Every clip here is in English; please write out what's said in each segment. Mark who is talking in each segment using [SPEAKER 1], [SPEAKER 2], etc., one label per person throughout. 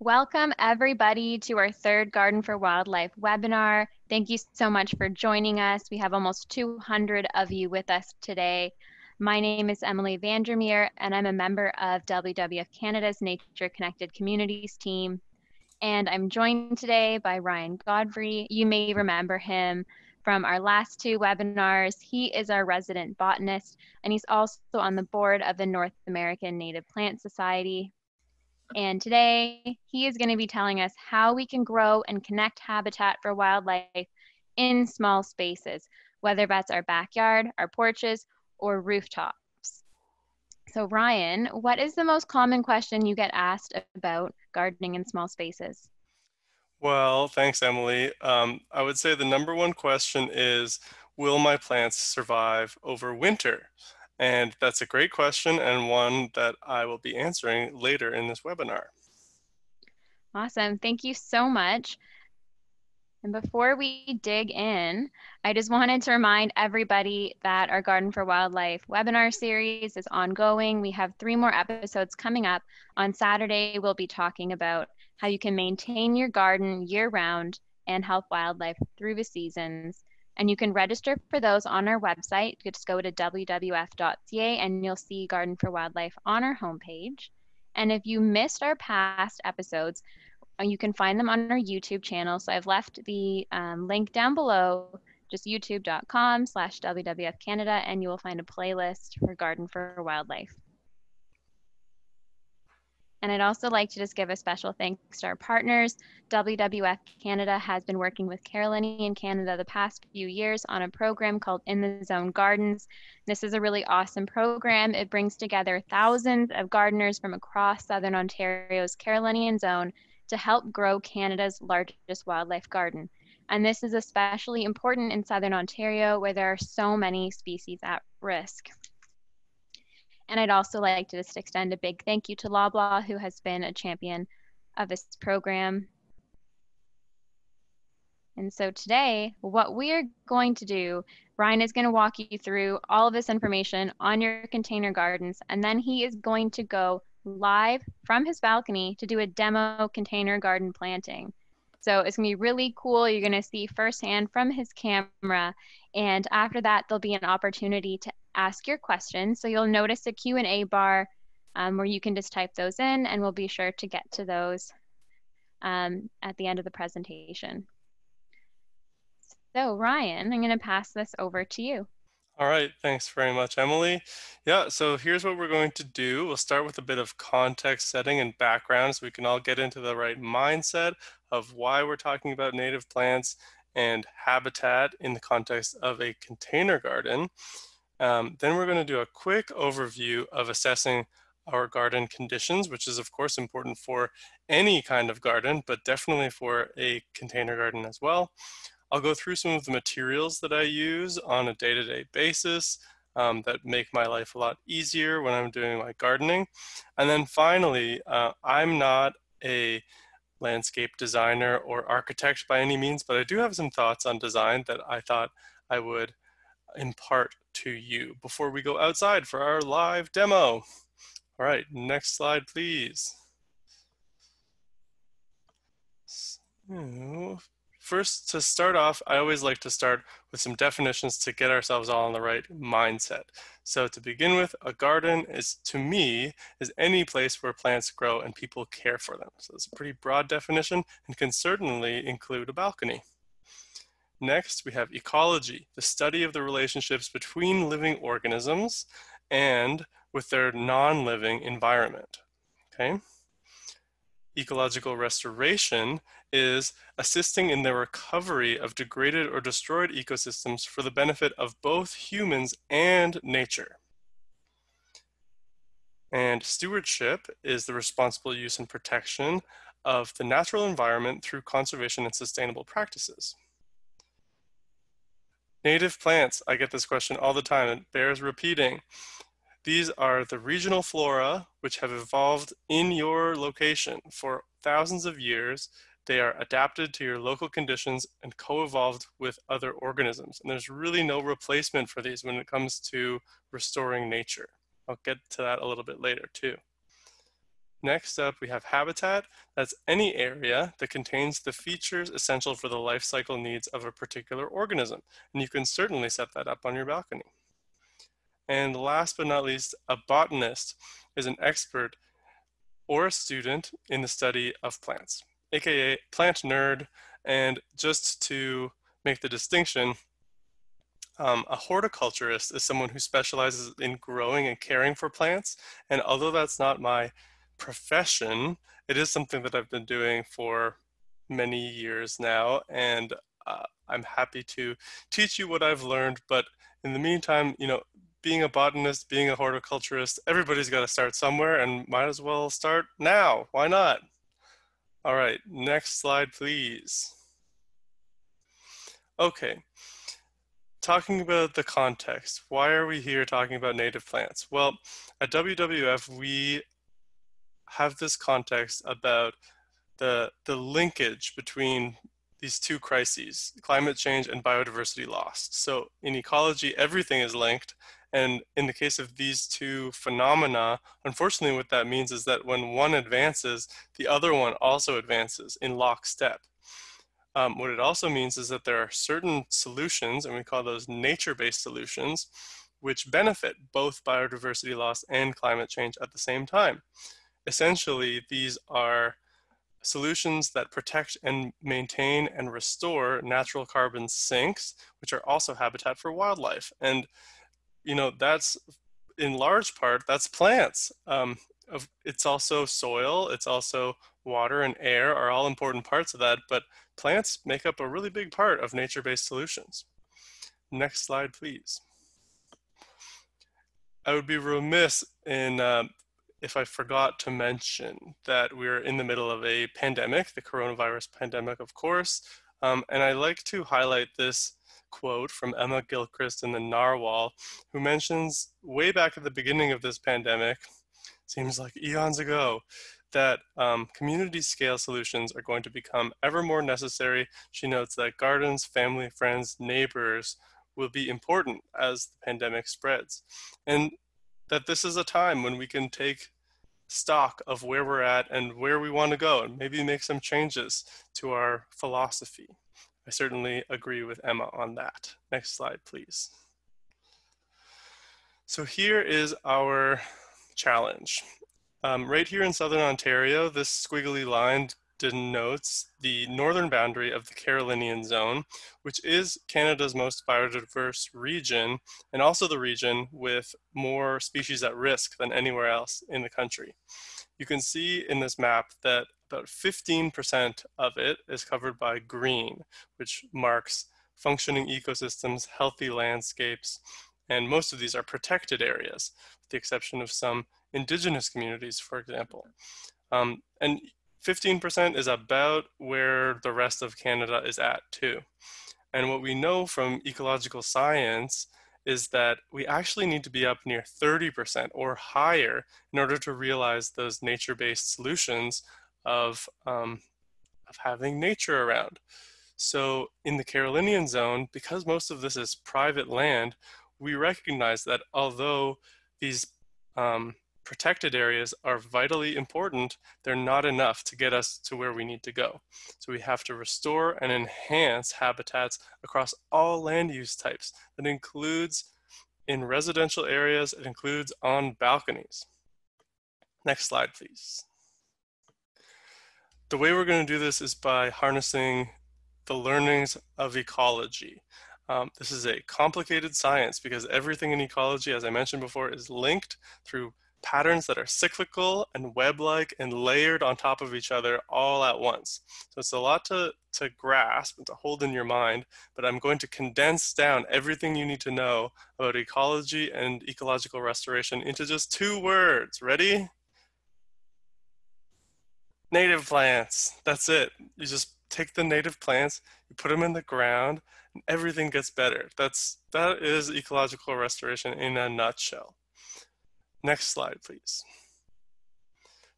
[SPEAKER 1] Welcome, everybody, to our third Garden for Wildlife webinar. Thank you so much for joining us. We have almost 200 of you with us today. My name is Emily Vandermeer, and I'm a member of WWF Canada's Nature Connected Communities team. And I'm joined today by Ryan Godfrey. You may remember him from our last two webinars. He is our resident botanist, and he's also on the board of the North American Native Plant Society. And today he is going to be telling us how we can grow and connect habitat for wildlife in small spaces, whether that's our backyard, our porches, or rooftops. So Ryan, what is the most common question you get asked about gardening in small spaces?
[SPEAKER 2] Well, thanks, Emily. Um, I would say the number one question is, will my plants survive over winter? And that's a great question and one that I will be answering later in this webinar.
[SPEAKER 1] Awesome. Thank you so much. And before we dig in, I just wanted to remind everybody that our Garden for Wildlife webinar series is ongoing. We have three more episodes coming up. On Saturday, we'll be talking about how you can maintain your garden year round and help wildlife through the seasons. And you can register for those on our website. Just go to wwf.ca and you'll see Garden for Wildlife on our homepage. And if you missed our past episodes, uh, you can find them on our YouTube channel. So I've left the um, link down below, just youtube.com slash WWF Canada, and you will find a playlist for Garden for Wildlife. And I'd also like to just give a special thanks to our partners. WWF Canada has been working with Carolinian Canada the past few years on a program called In the Zone Gardens. This is a really awesome program. It brings together thousands of gardeners from across Southern Ontario's Carolinian Zone to help grow Canada's largest wildlife garden. And this is especially important in Southern Ontario where there are so many species at risk. And I'd also like to just extend a big thank you to Loblaw, who has been a champion of this program. And so today, what we are going to do, Ryan is going to walk you through all of this information on your container gardens, and then he is going to go live from his balcony to do a demo container garden planting. So it's going to be really cool. You're going to see firsthand from his camera. And after that, there'll be an opportunity to ask your questions. So you'll notice a Q&A bar um, where you can just type those in and we'll be sure to get to those um, at the end of the presentation. So Ryan, I'm going to pass this over to you.
[SPEAKER 2] All right, thanks very much, Emily. Yeah, so here's what we're going to do. We'll start with a bit of context setting and background so we can all get into the right mindset of why we're talking about native plants and habitat in the context of a container garden. Um, then we're going to do a quick overview of assessing our garden conditions, which is of course important for any kind of garden, but definitely for a container garden as well. I'll go through some of the materials that I use on a day-to-day -day basis um, that make my life a lot easier when I'm doing my gardening. And then finally, uh, I'm not a landscape designer or architect by any means, but I do have some thoughts on design that I thought I would impart to you before we go outside for our live demo. All right, next slide, please. So, first, to start off, I always like to start with some definitions to get ourselves all in the right mindset. So to begin with, a garden is, to me, is any place where plants grow and people care for them. So it's a pretty broad definition and can certainly include a balcony. Next, we have ecology, the study of the relationships between living organisms and with their non-living environment, okay? Ecological restoration is assisting in the recovery of degraded or destroyed ecosystems for the benefit of both humans and nature. And stewardship is the responsible use and protection of the natural environment through conservation and sustainable practices. Native plants, I get this question all the time, it bears repeating. These are the regional flora which have evolved in your location for thousands of years. They are adapted to your local conditions and co-evolved with other organisms. And there's really no replacement for these when it comes to restoring nature. I'll get to that a little bit later too. Next up, we have habitat. That's any area that contains the features essential for the life cycle needs of a particular organism. And you can certainly set that up on your balcony. And last but not least, a botanist is an expert or a student in the study of plants, AKA plant nerd. And just to make the distinction, um, a horticulturist is someone who specializes in growing and caring for plants. And although that's not my profession, it is something that I've been doing for many years now. And uh, I'm happy to teach you what I've learned. But in the meantime, you know, being a botanist, being a horticulturist, everybody's got to start somewhere and might as well start now. Why not? All right, next slide, please. Okay, talking about the context, why are we here talking about native plants? Well, at WWF, we have this context about the, the linkage between these two crises, climate change and biodiversity loss. So in ecology, everything is linked. And in the case of these two phenomena, unfortunately, what that means is that when one advances, the other one also advances in lockstep. Um, what it also means is that there are certain solutions, and we call those nature-based solutions, which benefit both biodiversity loss and climate change at the same time. Essentially, these are solutions that protect and maintain and restore natural carbon sinks, which are also habitat for wildlife. And, you know, that's in large part, that's plants. Um, it's also soil, it's also water and air are all important parts of that, but plants make up a really big part of nature-based solutions. Next slide, please. I would be remiss in uh, if I forgot to mention that we're in the middle of a pandemic, the coronavirus pandemic, of course. Um, and I like to highlight this quote from Emma Gilchrist in the Narwhal, who mentions way back at the beginning of this pandemic, seems like eons ago, that um, community scale solutions are going to become ever more necessary. She notes that gardens, family, friends, neighbors will be important as the pandemic spreads. And that this is a time when we can take stock of where we're at and where we want to go and maybe make some changes to our philosophy. I certainly agree with Emma on that. Next slide, please. So here is our challenge. Um, right here in Southern Ontario, this squiggly line denotes the northern boundary of the Carolinian zone, which is Canada's most biodiverse region and also the region with more species at risk than anywhere else in the country. You can see in this map that about 15% of it is covered by green, which marks functioning ecosystems, healthy landscapes, and most of these are protected areas, with the exception of some indigenous communities, for example. Um, and 15% is about where the rest of Canada is at too. And what we know from ecological science is that we actually need to be up near 30% or higher in order to realize those nature-based solutions of, um, of having nature around. So in the Carolinian zone, because most of this is private land, we recognize that although these um, protected areas are vitally important, they're not enough to get us to where we need to go. So we have to restore and enhance habitats across all land use types. That includes in residential areas, it includes on balconies. Next slide, please. The way we're going to do this is by harnessing the learnings of ecology. Um, this is a complicated science because everything in ecology, as I mentioned before, is linked through patterns that are cyclical and web-like and layered on top of each other all at once. So it's a lot to, to grasp and to hold in your mind, but I'm going to condense down everything you need to know about ecology and ecological restoration into just two words. Ready? Native plants. That's it. You just take the native plants, you put them in the ground, and everything gets better. That's that is ecological restoration in a nutshell. Next slide, please.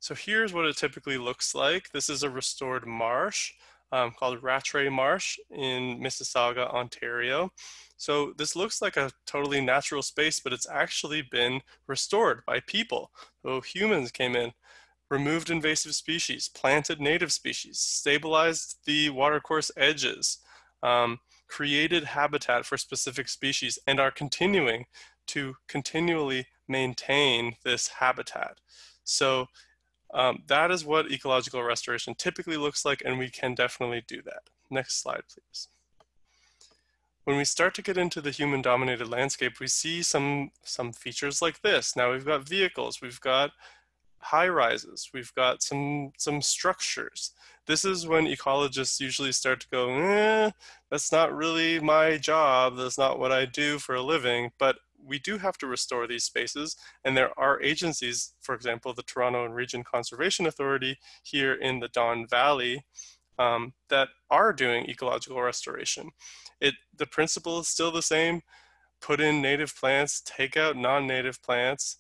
[SPEAKER 2] So here's what it typically looks like. This is a restored marsh um, called Rattray Marsh in Mississauga, Ontario. So this looks like a totally natural space, but it's actually been restored by people. So humans came in, removed invasive species, planted native species, stabilized the watercourse edges, um, created habitat for specific species, and are continuing to continually maintain this habitat. So um, that is what ecological restoration typically looks like, and we can definitely do that. Next slide, please. When we start to get into the human dominated landscape, we see some, some features like this. Now we've got vehicles, we've got high rises, we've got some, some structures. This is when ecologists usually start to go, eh, that's not really my job, that's not what I do for a living, but we do have to restore these spaces. And there are agencies, for example, the Toronto and Region Conservation Authority here in the Don Valley um, that are doing ecological restoration. It, the principle is still the same, put in native plants, take out non-native plants.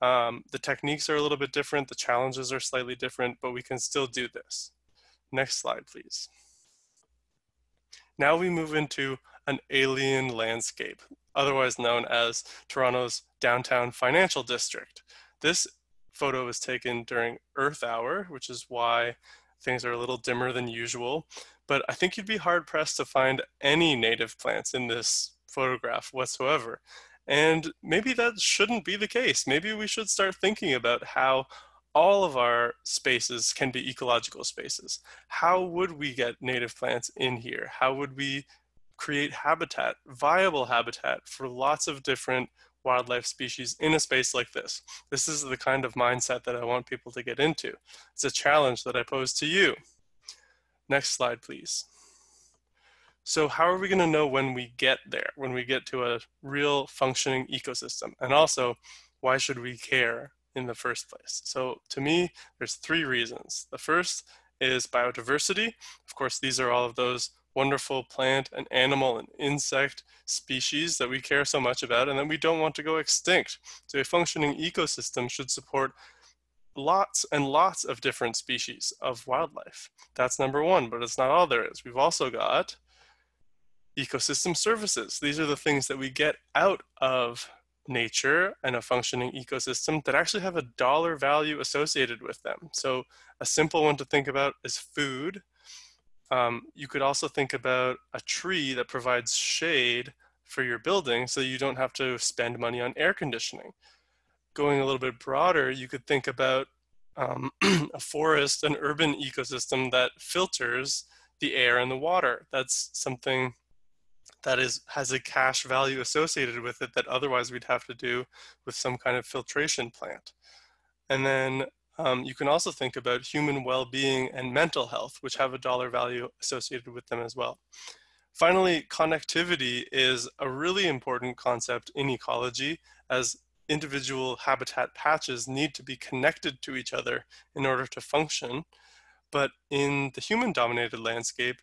[SPEAKER 2] Um, the techniques are a little bit different, the challenges are slightly different, but we can still do this. Next slide, please. Now we move into an alien landscape, otherwise known as Toronto's downtown financial district. This photo was taken during Earth Hour, which is why things are a little dimmer than usual. But I think you'd be hard pressed to find any native plants in this photograph whatsoever. And maybe that shouldn't be the case. Maybe we should start thinking about how all of our spaces can be ecological spaces. How would we get native plants in here? How would we create habitat, viable habitat for lots of different wildlife species in a space like this. This is the kind of mindset that I want people to get into. It's a challenge that I pose to you. Next slide, please. So how are we going to know when we get there, when we get to a real functioning ecosystem? And also, why should we care in the first place? So to me, there's three reasons. The first is biodiversity. Of course, these are all of those wonderful plant and animal and insect species that we care so much about and that we don't want to go extinct. So a functioning ecosystem should support lots and lots of different species of wildlife. That's number one, but it's not all there is. We've also got ecosystem services. These are the things that we get out of nature and a functioning ecosystem that actually have a dollar value associated with them. So a simple one to think about is food. Um, you could also think about a tree that provides shade for your building so you don't have to spend money on air conditioning. Going a little bit broader, you could think about um, a forest, an urban ecosystem that filters the air and the water. That's something that is has a cash value associated with it that otherwise we'd have to do with some kind of filtration plant. And then um, you can also think about human well-being and mental health, which have a dollar value associated with them as well. Finally, connectivity is a really important concept in ecology as individual habitat patches need to be connected to each other in order to function. But in the human dominated landscape,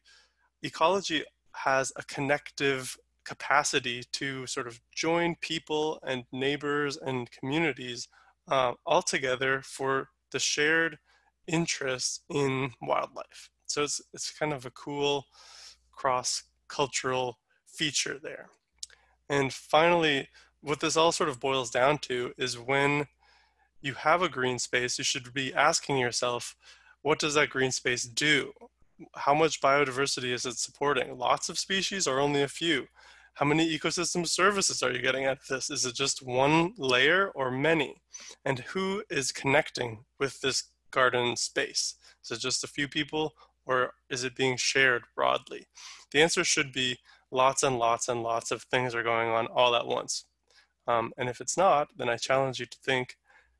[SPEAKER 2] ecology has a connective capacity to sort of join people and neighbors and communities uh, all together for the shared interest in wildlife. So it's, it's kind of a cool cross-cultural feature there. And finally, what this all sort of boils down to is when you have a green space, you should be asking yourself, what does that green space do? How much biodiversity is it supporting? Lots of species or only a few? How many ecosystem services are you getting at this? Is it just one layer or many? And who is connecting with this garden space? Is it just a few people or is it being shared broadly? The answer should be lots and lots and lots of things are going on all at once. Um, and if it's not, then I challenge you to think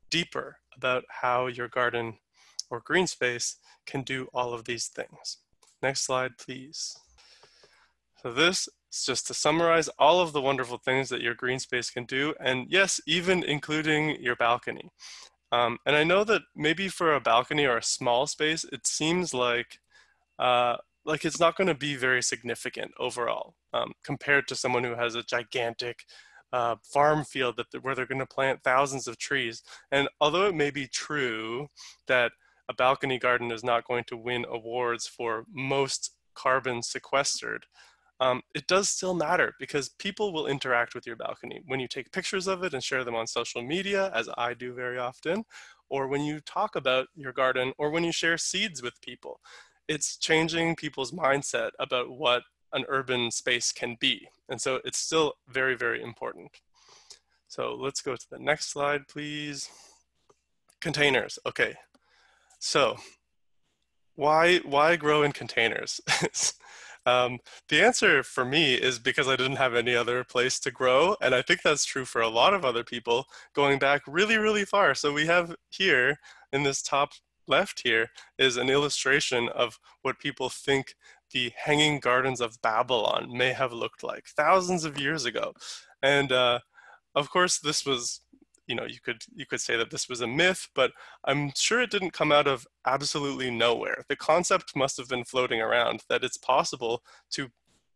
[SPEAKER 2] deeper about how your garden or green space can do all of these things. Next slide, please. So this is just to summarize all of the wonderful things that your green space can do. And yes, even including your balcony. Um, and I know that maybe for a balcony or a small space, it seems like uh, like it's not going to be very significant overall um, compared to someone who has a gigantic uh, farm field that where they're going to plant thousands of trees. And although it may be true that a balcony garden is not going to win awards for most carbon sequestered, um, it does still matter because people will interact with your balcony when you take pictures of it and share them on social media, as I do very often, or when you talk about your garden, or when you share seeds with people. It's changing people's mindset about what an urban space can be. And so it's still very, very important. So let's go to the next slide, please. Containers, okay. So why, why grow in containers? Um, the answer for me is because I didn't have any other place to grow. And I think that's true for a lot of other people going back really, really far. So we have here in this top left here is an illustration of what people think the hanging gardens of Babylon may have looked like thousands of years ago. And uh, of course, this was you know you could you could say that this was a myth but i'm sure it didn't come out of absolutely nowhere. The concept must have been floating around that it's possible to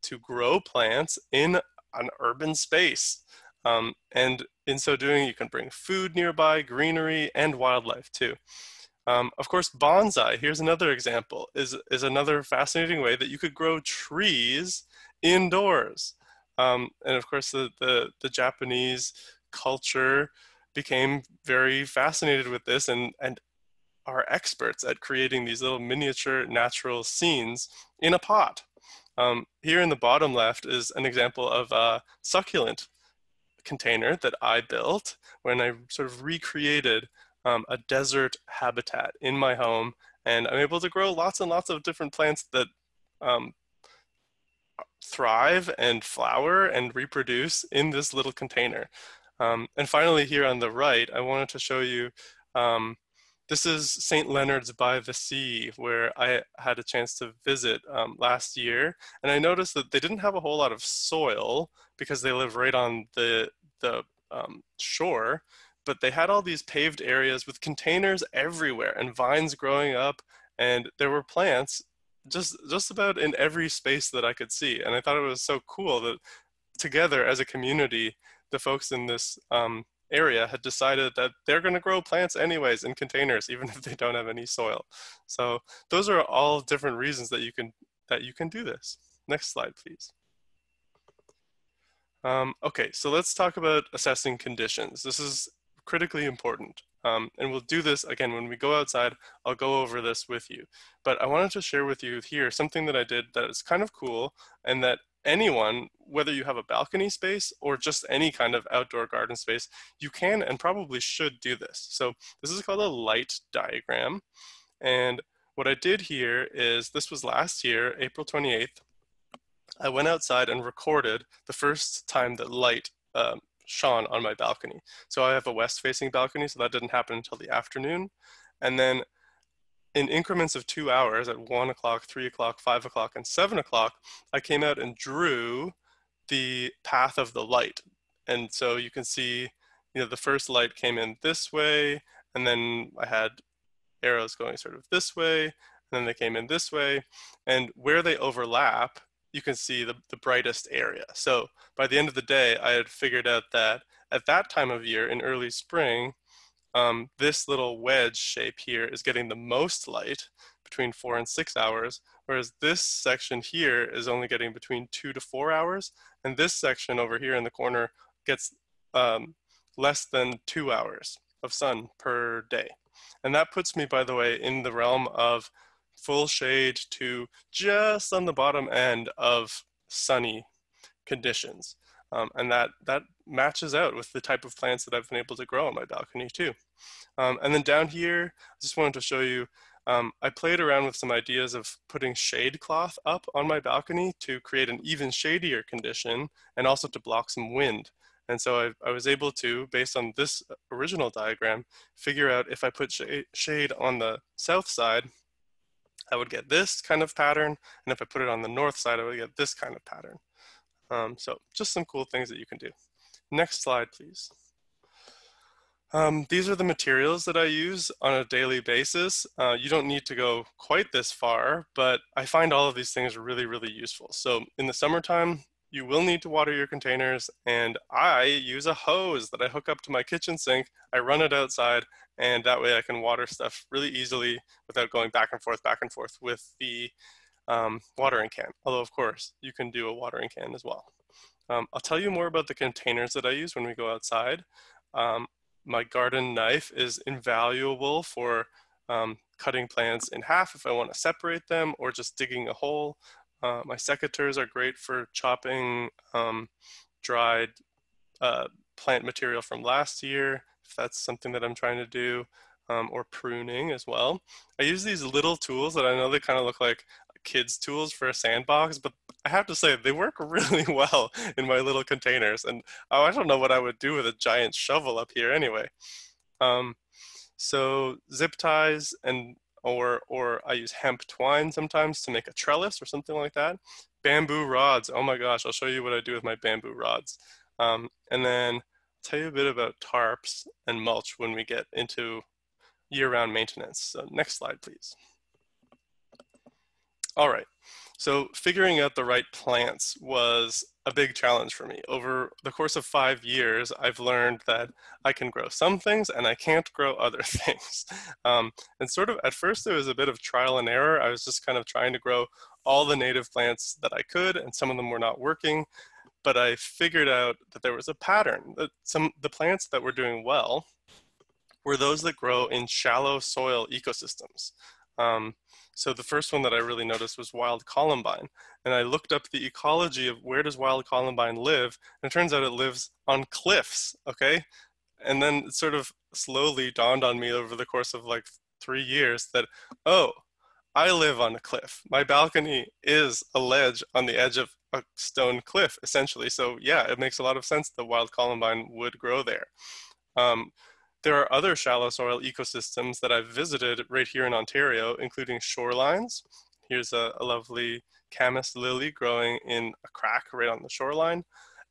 [SPEAKER 2] to grow plants in an urban space. Um, and in so doing you can bring food nearby greenery and wildlife too. Um, of course bonsai here's another example is is another fascinating way that you could grow trees indoors. Um, and of course the, the the japanese culture became very fascinated with this and, and are experts at creating these little miniature natural scenes in a pot. Um, here in the bottom left is an example of a succulent container that I built when I sort of recreated um, a desert habitat in my home. And I'm able to grow lots and lots of different plants that um, thrive and flower and reproduce in this little container. Um, and finally, here on the right, I wanted to show you, um, this is St. Leonard's by the Sea, where I had a chance to visit um, last year. And I noticed that they didn't have a whole lot of soil because they live right on the, the um, shore, but they had all these paved areas with containers everywhere and vines growing up. And there were plants just just about in every space that I could see. And I thought it was so cool that together as a community, the folks in this um, area had decided that they're going to grow plants anyways in containers, even if they don't have any soil. So those are all different reasons that you can that you can do this. Next slide, please. Um, okay, so let's talk about assessing conditions. This is critically important. Um, and we'll do this again when we go outside. I'll go over this with you. But I wanted to share with you here something that I did that is kind of cool and that anyone, whether you have a balcony space or just any kind of outdoor garden space, you can and probably should do this. So this is called a light diagram. And what I did here is, this was last year, April 28th, I went outside and recorded the first time that light um, shone on my balcony. So I have a west facing balcony, so that didn't happen until the afternoon. And then in increments of two hours at one o'clock, three o'clock, five o'clock, and seven o'clock, I came out and drew the path of the light. And so you can see, you know, the first light came in this way, and then I had arrows going sort of this way, and then they came in this way. And where they overlap, you can see the, the brightest area. So by the end of the day, I had figured out that at that time of year in early spring, um, this little wedge shape here is getting the most light between four and six hours, whereas this section here is only getting between two to four hours, and this section over here in the corner gets um, less than two hours of sun per day. And that puts me, by the way, in the realm of full shade to just on the bottom end of sunny conditions. Um, and that, that matches out with the type of plants that I've been able to grow on my balcony too. Um, and then down here, I just wanted to show you, um, I played around with some ideas of putting shade cloth up on my balcony to create an even shadier condition and also to block some wind. And so I, I was able to, based on this original diagram, figure out if I put sh shade on the south side, I would get this kind of pattern. And if I put it on the north side, I would get this kind of pattern. Um, so just some cool things that you can do. Next slide, please. Um, these are the materials that I use on a daily basis. Uh, you don't need to go quite this far, but I find all of these things really, really useful. So in the summertime, you will need to water your containers and I use a hose that I hook up to my kitchen sink. I run it outside and that way I can water stuff really easily without going back and forth, back and forth with the um, watering can. Although of course you can do a watering can as well. Um, I'll tell you more about the containers that I use when we go outside. Um, my garden knife is invaluable for um, cutting plants in half if I want to separate them or just digging a hole. Uh, my secateurs are great for chopping um, dried uh, plant material from last year, if that's something that I'm trying to do, um, or pruning as well. I use these little tools that I know they kind of look like kids tools for a sandbox, but I have to say they work really well in my little containers. And oh, I don't know what I would do with a giant shovel up here anyway. Um, so zip ties and or or I use hemp twine sometimes to make a trellis or something like that. Bamboo rods. Oh my gosh, I'll show you what I do with my bamboo rods. Um, and then I'll tell you a bit about tarps and mulch when we get into year-round maintenance. So next slide, please. All right. So figuring out the right plants was a big challenge for me. Over the course of five years, I've learned that I can grow some things and I can't grow other things. Um, and sort of at first there was a bit of trial and error. I was just kind of trying to grow all the native plants that I could and some of them were not working. But I figured out that there was a pattern that some the plants that were doing well were those that grow in shallow soil ecosystems. Um, so the first one that I really noticed was wild columbine. And I looked up the ecology of where does wild columbine live, and it turns out it lives on cliffs, okay? And then it sort of slowly dawned on me over the course of like three years that, oh, I live on a cliff. My balcony is a ledge on the edge of a stone cliff, essentially. So yeah, it makes a lot of sense that wild columbine would grow there. Um, there are other shallow soil ecosystems that I've visited right here in Ontario, including shorelines. Here's a, a lovely camas lily growing in a crack right on the shoreline.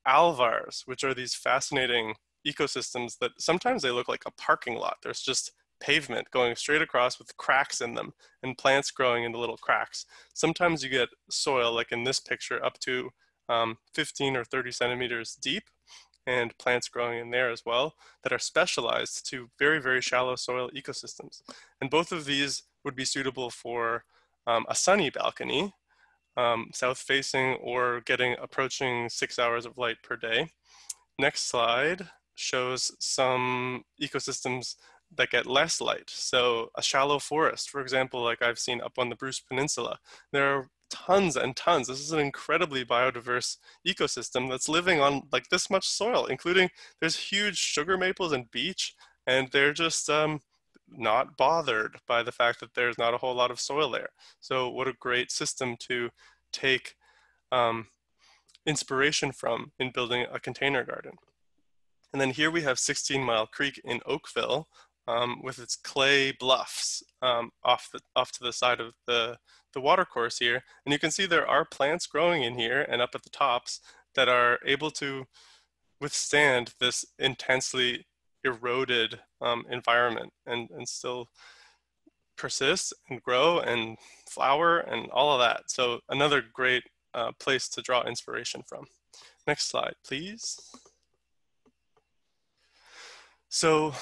[SPEAKER 2] Alvars, which are these fascinating ecosystems that sometimes they look like a parking lot. There's just pavement going straight across with cracks in them and plants growing in the little cracks. Sometimes you get soil, like in this picture, up to um, 15 or 30 centimeters deep and plants growing in there as well that are specialized to very, very shallow soil ecosystems. And both of these would be suitable for um, a sunny balcony, um, south facing or getting approaching six hours of light per day. Next slide shows some ecosystems that get less light. So a shallow forest, for example, like I've seen up on the Bruce Peninsula, there are tons and tons. This is an incredibly biodiverse ecosystem that's living on like this much soil, including there's huge sugar maples and beech, and they're just um, not bothered by the fact that there's not a whole lot of soil there. So what a great system to take um, inspiration from in building a container garden. And then here we have 16 Mile Creek in Oakville um, with its clay bluffs um, off, the, off to the side of the, the water course here. And you can see there are plants growing in here and up at the tops that are able to withstand this intensely eroded um, environment and, and still persist and grow and flower and all of that. So another great uh, place to draw inspiration from. Next slide, please. So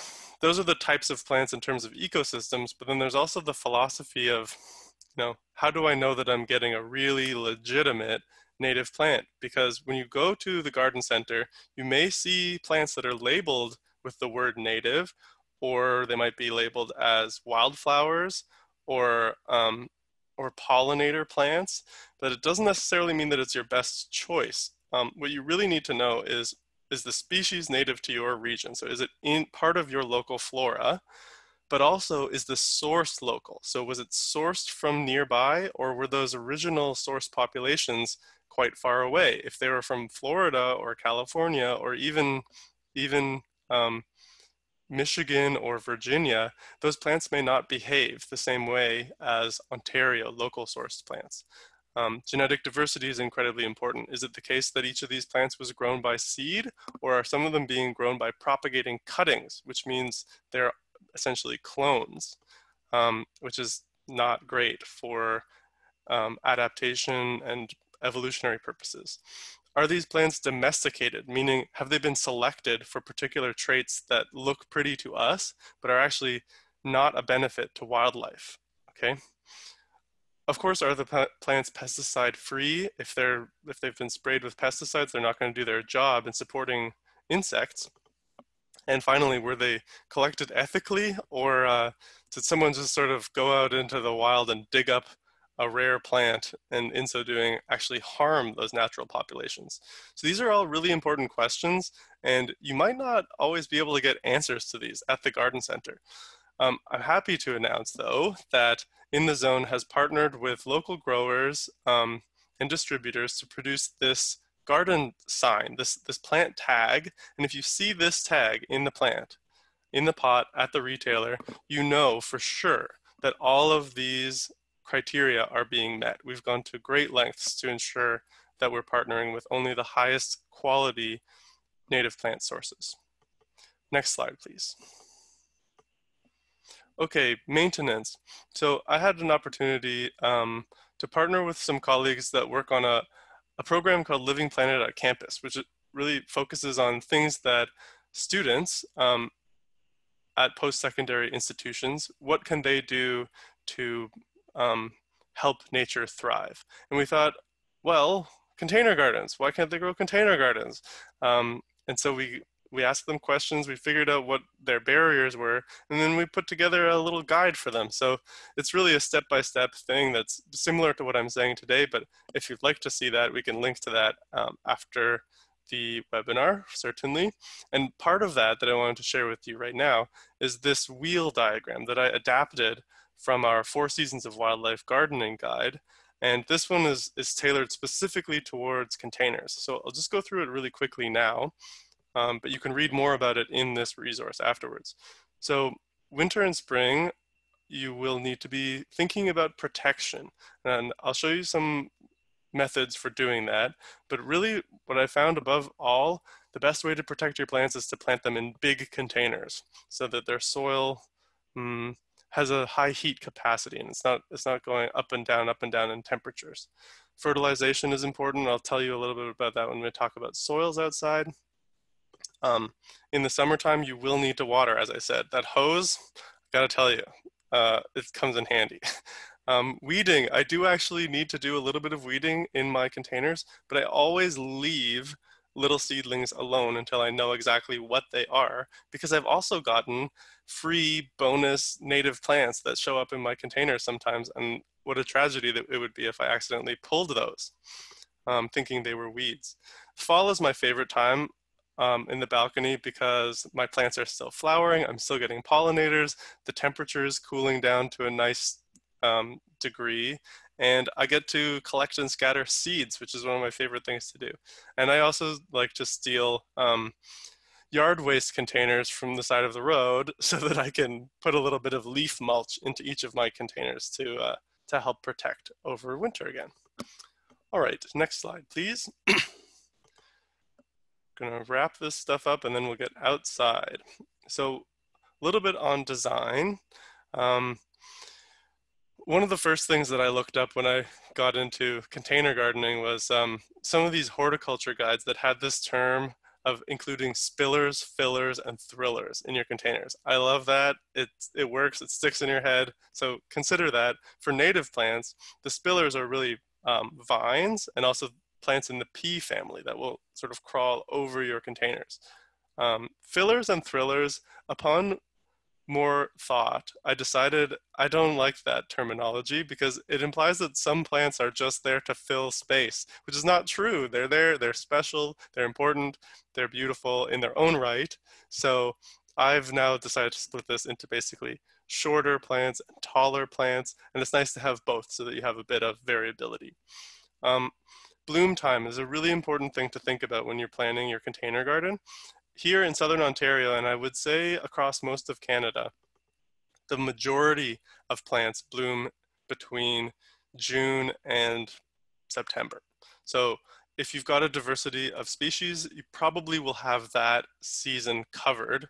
[SPEAKER 2] those are the types of plants in terms of ecosystems, but then there's also the philosophy of you know, how do I know that I'm getting a really legitimate native plant? Because when you go to the garden center, you may see plants that are labeled with the word native, or they might be labeled as wildflowers or um, or pollinator plants, but it doesn't necessarily mean that it's your best choice. Um, what you really need to know is is the species native to your region? So is it in part of your local flora? but also is the source local? So was it sourced from nearby or were those original source populations quite far away? If they were from Florida or California or even, even um, Michigan or Virginia, those plants may not behave the same way as Ontario local sourced plants. Um, genetic diversity is incredibly important. Is it the case that each of these plants was grown by seed or are some of them being grown by propagating cuttings, which means they're essentially clones, um, which is not great for um, adaptation and evolutionary purposes. Are these plants domesticated, meaning have they been selected for particular traits that look pretty to us, but are actually not a benefit to wildlife, okay? Of course, are the plants pesticide free? If, they're, if they've been sprayed with pesticides, they're not gonna do their job in supporting insects. And finally, were they collected ethically or uh, did someone just sort of go out into the wild and dig up a rare plant and in so doing actually harm those natural populations? So these are all really important questions and you might not always be able to get answers to these at the garden center. Um, I'm happy to announce though that In the Zone has partnered with local growers um, and distributors to produce this garden sign, this, this plant tag. And if you see this tag in the plant, in the pot at the retailer, you know for sure that all of these criteria are being met. We've gone to great lengths to ensure that we're partnering with only the highest quality native plant sources. Next slide, please. Okay, maintenance. So I had an opportunity um, to partner with some colleagues that work on a, a program called Living Planet at Campus, which really focuses on things that students um, at post-secondary institutions, what can they do to um, help nature thrive? And we thought, well, container gardens, why can't they grow container gardens? Um, and so we we asked them questions, we figured out what their barriers were, and then we put together a little guide for them. So it's really a step-by-step thing that's similar to what I'm saying today, but if you'd like to see that, we can link to that um, after the webinar, certainly. And part of that that I wanted to share with you right now is this wheel diagram that I adapted from our Four Seasons of Wildlife Gardening Guide. And this one is, is tailored specifically towards containers. So I'll just go through it really quickly now um, but you can read more about it in this resource afterwards. So winter and spring, you will need to be thinking about protection. And I'll show you some methods for doing that. But really what I found above all, the best way to protect your plants is to plant them in big containers so that their soil mm, has a high heat capacity and it's not, it's not going up and down, up and down in temperatures. Fertilization is important. I'll tell you a little bit about that when we talk about soils outside. Um, in the summertime, you will need to water, as I said. That hose, gotta tell you, uh, it comes in handy. Um, weeding, I do actually need to do a little bit of weeding in my containers, but I always leave little seedlings alone until I know exactly what they are, because I've also gotten free bonus native plants that show up in my containers sometimes, and what a tragedy that it would be if I accidentally pulled those, um, thinking they were weeds. Fall is my favorite time um, in the balcony because my plants are still flowering. I'm still getting pollinators. The temperature is cooling down to a nice um, degree. And I get to collect and scatter seeds, which is one of my favorite things to do. And I also like to steal um, yard waste containers from the side of the road so that I can put a little bit of leaf mulch into each of my containers to, uh, to help protect over winter again. All right, next slide, please. gonna wrap this stuff up and then we'll get outside. So a little bit on design. Um, one of the first things that I looked up when I got into container gardening was um, some of these horticulture guides that had this term of including spillers, fillers, and thrillers in your containers. I love that. It, it works, it sticks in your head. So consider that. For native plants, the spillers are really um, vines and also plants in the pea family that will sort of crawl over your containers. Um, fillers and thrillers, upon more thought, I decided I don't like that terminology because it implies that some plants are just there to fill space, which is not true. They're there, they're special, they're important, they're beautiful in their own right. So I've now decided to split this into basically shorter plants and taller plants, and it's nice to have both so that you have a bit of variability. Um, bloom time is a really important thing to think about when you're planning your container garden. Here in Southern Ontario, and I would say across most of Canada, the majority of plants bloom between June and September. So if you've got a diversity of species, you probably will have that season covered.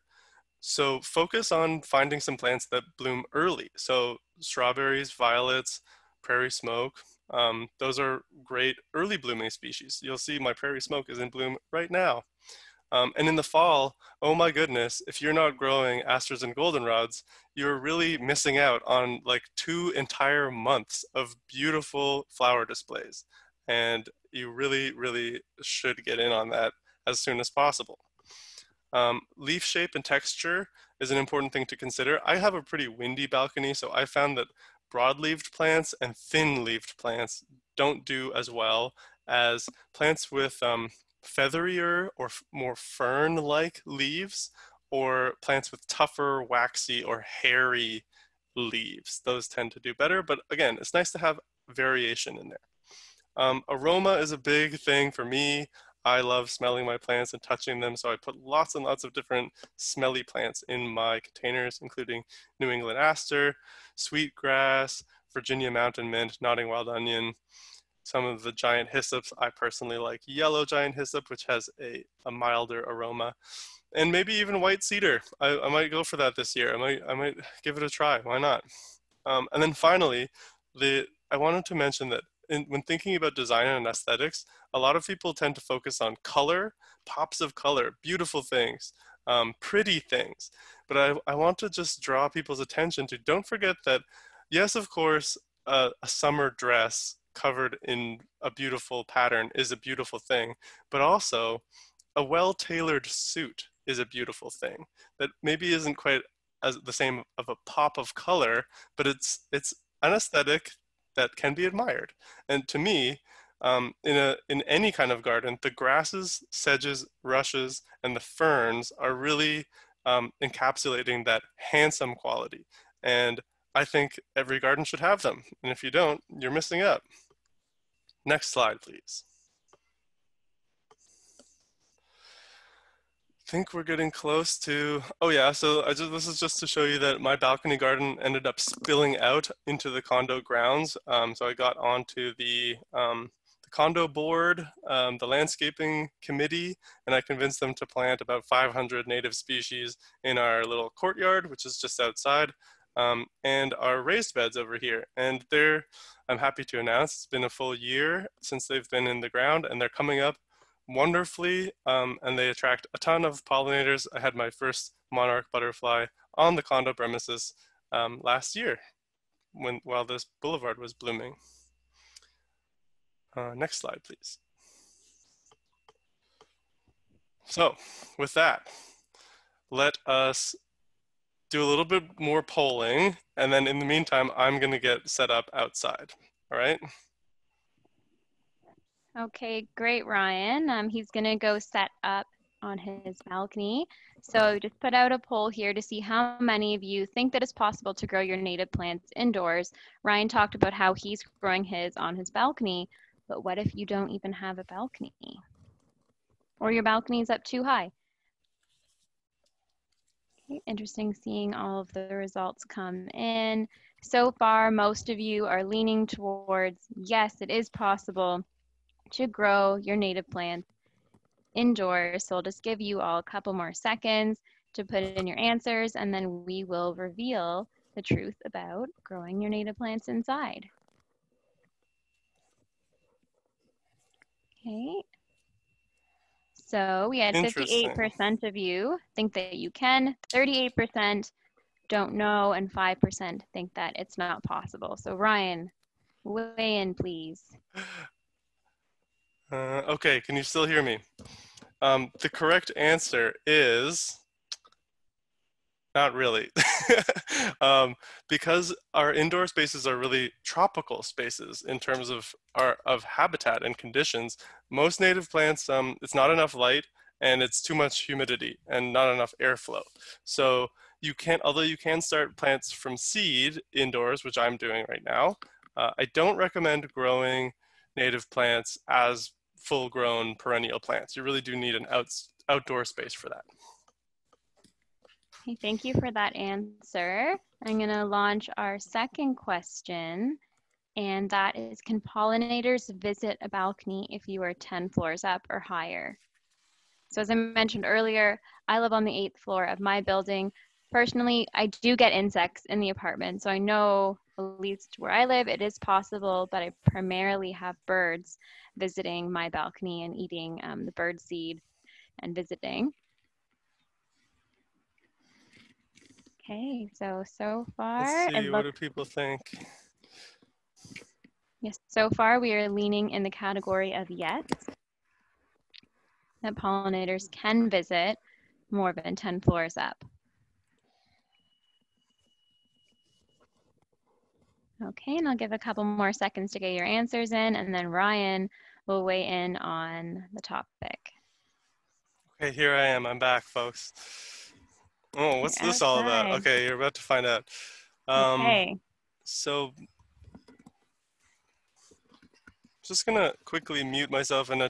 [SPEAKER 2] So focus on finding some plants that bloom early. So strawberries, violets, prairie smoke, um, those are great early blooming species. You'll see my prairie smoke is in bloom right now. Um, and in the fall, oh my goodness, if you're not growing asters and goldenrods, you're really missing out on like two entire months of beautiful flower displays. And you really, really should get in on that as soon as possible. Um, leaf shape and texture is an important thing to consider. I have a pretty windy balcony, so I found that broad-leaved plants and thin-leaved plants don't do as well as plants with um, featherier or more fern-like leaves or plants with tougher, waxy, or hairy leaves. Those tend to do better, but again, it's nice to have variation in there. Um, aroma is a big thing for me. I love smelling my plants and touching them, so I put lots and lots of different smelly plants in my containers, including New England aster, sweetgrass, Virginia mountain mint, nodding wild onion, some of the giant hyssops. I personally like yellow giant hyssop, which has a, a milder aroma. And maybe even white cedar. I, I might go for that this year. I might, I might give it a try. Why not? Um, and then finally, the, I wanted to mention that in, when thinking about design and aesthetics, a lot of people tend to focus on color, pops of color, beautiful things, um, pretty things. But I, I want to just draw people's attention to don't forget that, yes, of course, uh, a summer dress covered in a beautiful pattern is a beautiful thing, but also a well-tailored suit is a beautiful thing that maybe isn't quite as the same of a pop of color, but it's it's an aesthetic that can be admired. And to me, um, in, a, in any kind of garden, the grasses, sedges, rushes, and the ferns are really um, encapsulating that handsome quality. And I think every garden should have them. And if you don't, you're missing out. Next slide, please. Think we're getting close to, oh yeah, so I just, this is just to show you that my balcony garden ended up spilling out into the condo grounds. Um, so I got onto the, um, the condo board, um, the landscaping committee, and I convinced them to plant about 500 native species in our little courtyard, which is just outside, um, and our raised beds over here. And they're, I'm happy to announce, it's been a full year since they've been in the ground, and they're coming up wonderfully um, and they attract a ton of pollinators. I had my first monarch butterfly on the condo premises um, last year when while this boulevard was blooming. Uh, next slide, please. So with that, let us do a little bit more polling. And then in the meantime, I'm gonna get set up outside, all right?
[SPEAKER 1] Okay, great, Ryan. Um, he's going to go set up on his balcony. So just put out a poll here to see how many of you think that it's possible to grow your native plants indoors. Ryan talked about how he's growing his on his balcony, but what if you don't even have a balcony? Or your balcony is up too high? Interesting seeing all of the results come in. So far, most of you are leaning towards, yes, it is possible to grow your native plants indoors. So I'll just give you all a couple more seconds to put in your answers and then we will reveal the truth about growing your native plants inside. Okay. So we had 58% of you think that you can, 38% don't know, and 5% think that it's not possible. So Ryan, weigh in, please.
[SPEAKER 2] Uh, okay, can you still hear me? Um, the correct answer is not really. um, because our indoor spaces are really tropical spaces in terms of our of habitat and conditions. Most native plants, um, it's not enough light and it's too much humidity and not enough airflow. So you can't, although you can start plants from seed indoors, which I'm doing right now, uh, I don't recommend growing native plants as full grown perennial plants. You really do need an out, outdoor space for that.
[SPEAKER 1] Okay, thank you for that answer. I'm going to launch our second question, and that is Can pollinators visit a balcony if you are 10 floors up or higher? So, as I mentioned earlier, I live on the eighth floor of my building. Personally, I do get insects in the apartment, so I know at least where I live, it is possible, but I primarily have birds visiting my balcony and eating um, the bird seed and visiting. Okay, so so far,
[SPEAKER 2] Let's see, what do people think?
[SPEAKER 1] Yes, so far we are leaning in the category of yes, that pollinators can visit. more than 10 floors up? Okay, and I'll give a couple more seconds to get your answers in, and then Ryan will weigh in on the topic.
[SPEAKER 2] Okay, here I am. I'm back, folks. Oh, what's you're this outside. all about? Okay, you're about to find out. Um, okay. So, just gonna quickly mute myself and.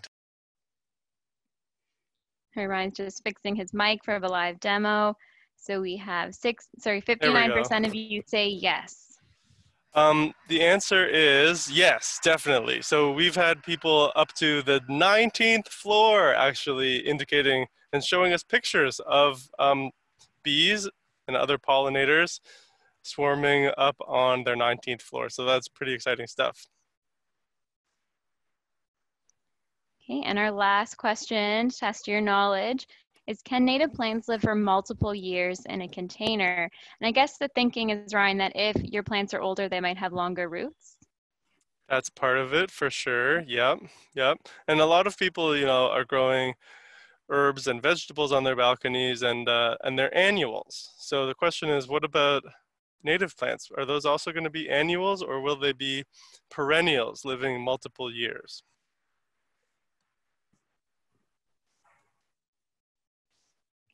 [SPEAKER 1] Hey, Ryan's just fixing his mic for the live demo. So we have six, sorry, 59% of you say yes.
[SPEAKER 2] Um, the answer is yes, definitely. So we've had people up to the 19th floor actually indicating and showing us pictures of um, bees and other pollinators swarming up on their 19th floor. So that's pretty exciting stuff.
[SPEAKER 1] Okay, and our last question, to test your knowledge, is can native plants live for multiple years in a container? And I guess the thinking is, Ryan, that if your plants are older, they might have longer roots.
[SPEAKER 2] That's part of it for sure. Yep, yep. And a lot of people, you know, are growing herbs and vegetables on their balconies, and uh, and they're annuals. So the question is, what about native plants? Are those also going to be annuals, or will they be perennials, living multiple years?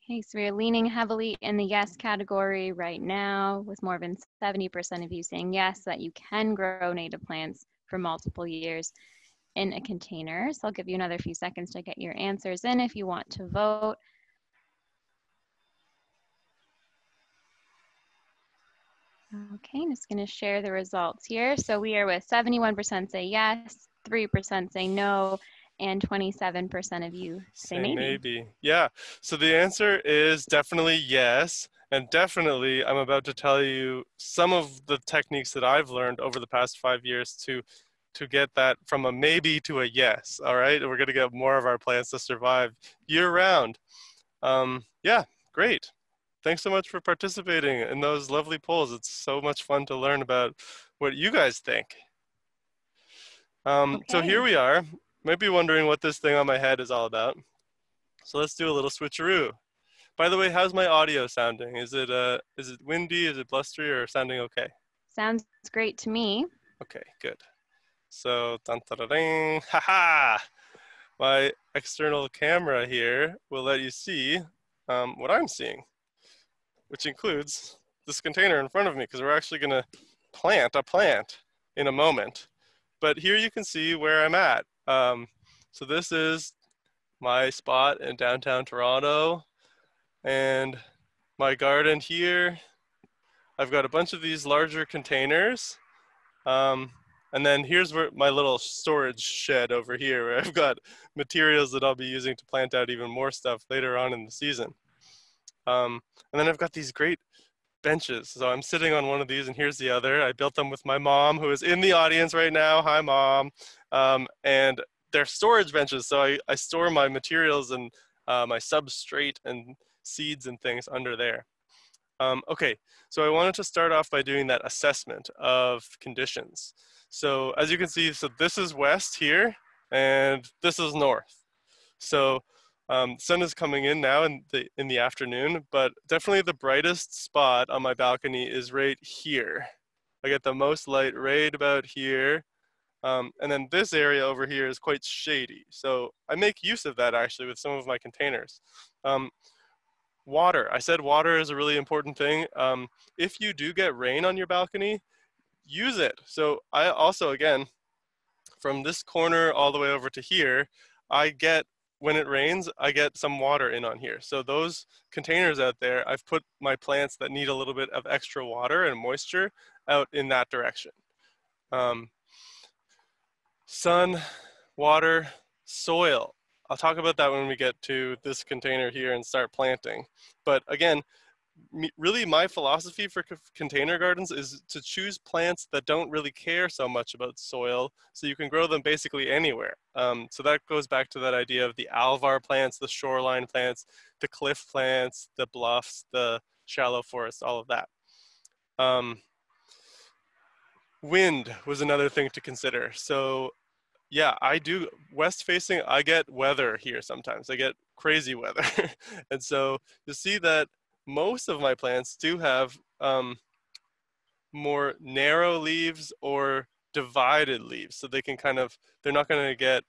[SPEAKER 1] Okay, so we're leaning heavily in the yes category right now, with more than 70% of you saying yes, that you can grow native plants for multiple years in a container. So I'll give you another few seconds to get your answers in if you want to vote. Okay, I'm just gonna share the results here. So we are with 71% say yes, 3% say no, and 27% of you say, say maybe.
[SPEAKER 2] maybe. Yeah. So the answer is definitely yes. And definitely, I'm about to tell you some of the techniques that I've learned over the past five years to to get that from a maybe to a yes. All right, we're going to get more of our plants to survive year round. Um, yeah, great. Thanks so much for participating in those lovely polls. It's so much fun to learn about what you guys think. Um, okay. So here we are might be wondering what this thing on my head is all about. So let's do a little switcheroo. By the way, how's my audio sounding? Is it uh is it windy, is it blustery, or sounding okay?
[SPEAKER 1] Sounds great to me.
[SPEAKER 2] Okay, good. So dun, dun, dun, ha ha! My external camera here will let you see um, what I'm seeing, which includes this container in front of me because we're actually going to plant a plant in a moment. But here you can see where I'm at. Um, so this is my spot in downtown Toronto and my garden here. I've got a bunch of these larger containers. Um, and then here's where my little storage shed over here where I've got materials that I'll be using to plant out even more stuff later on in the season. Um, and then I've got these great benches. So I'm sitting on one of these and here's the other. I built them with my mom who is in the audience right now. Hi mom. Um, and they're storage benches. So I, I store my materials and uh, my substrate and seeds and things under there. Um, okay, so I wanted to start off by doing that assessment of conditions. So as you can see, so this is west here and this is north. So um, sun is coming in now in the in the afternoon, but definitely the brightest spot on my balcony is right here. I get the most light right about here. Um, and then this area over here is quite shady. So I make use of that actually with some of my containers. Um, water, I said water is a really important thing. Um, if you do get rain on your balcony, use it. So I also, again, from this corner all the way over to here, I get when it rains, I get some water in on here. So those containers out there, I've put my plants that need a little bit of extra water and moisture out in that direction. Um, sun, water, soil. I'll talk about that when we get to this container here and start planting. But again, really my philosophy for container gardens is to choose plants that don't really care so much about soil so you can grow them basically anywhere. Um, so that goes back to that idea of the alvar plants the shoreline plants the cliff plants the bluffs the shallow forests all of that. Um, wind was another thing to consider. So yeah i do west facing i get weather here sometimes. I get crazy weather. and so you'll see that most of my plants do have um, more narrow leaves or divided leaves. So they can kind of, they're not going to get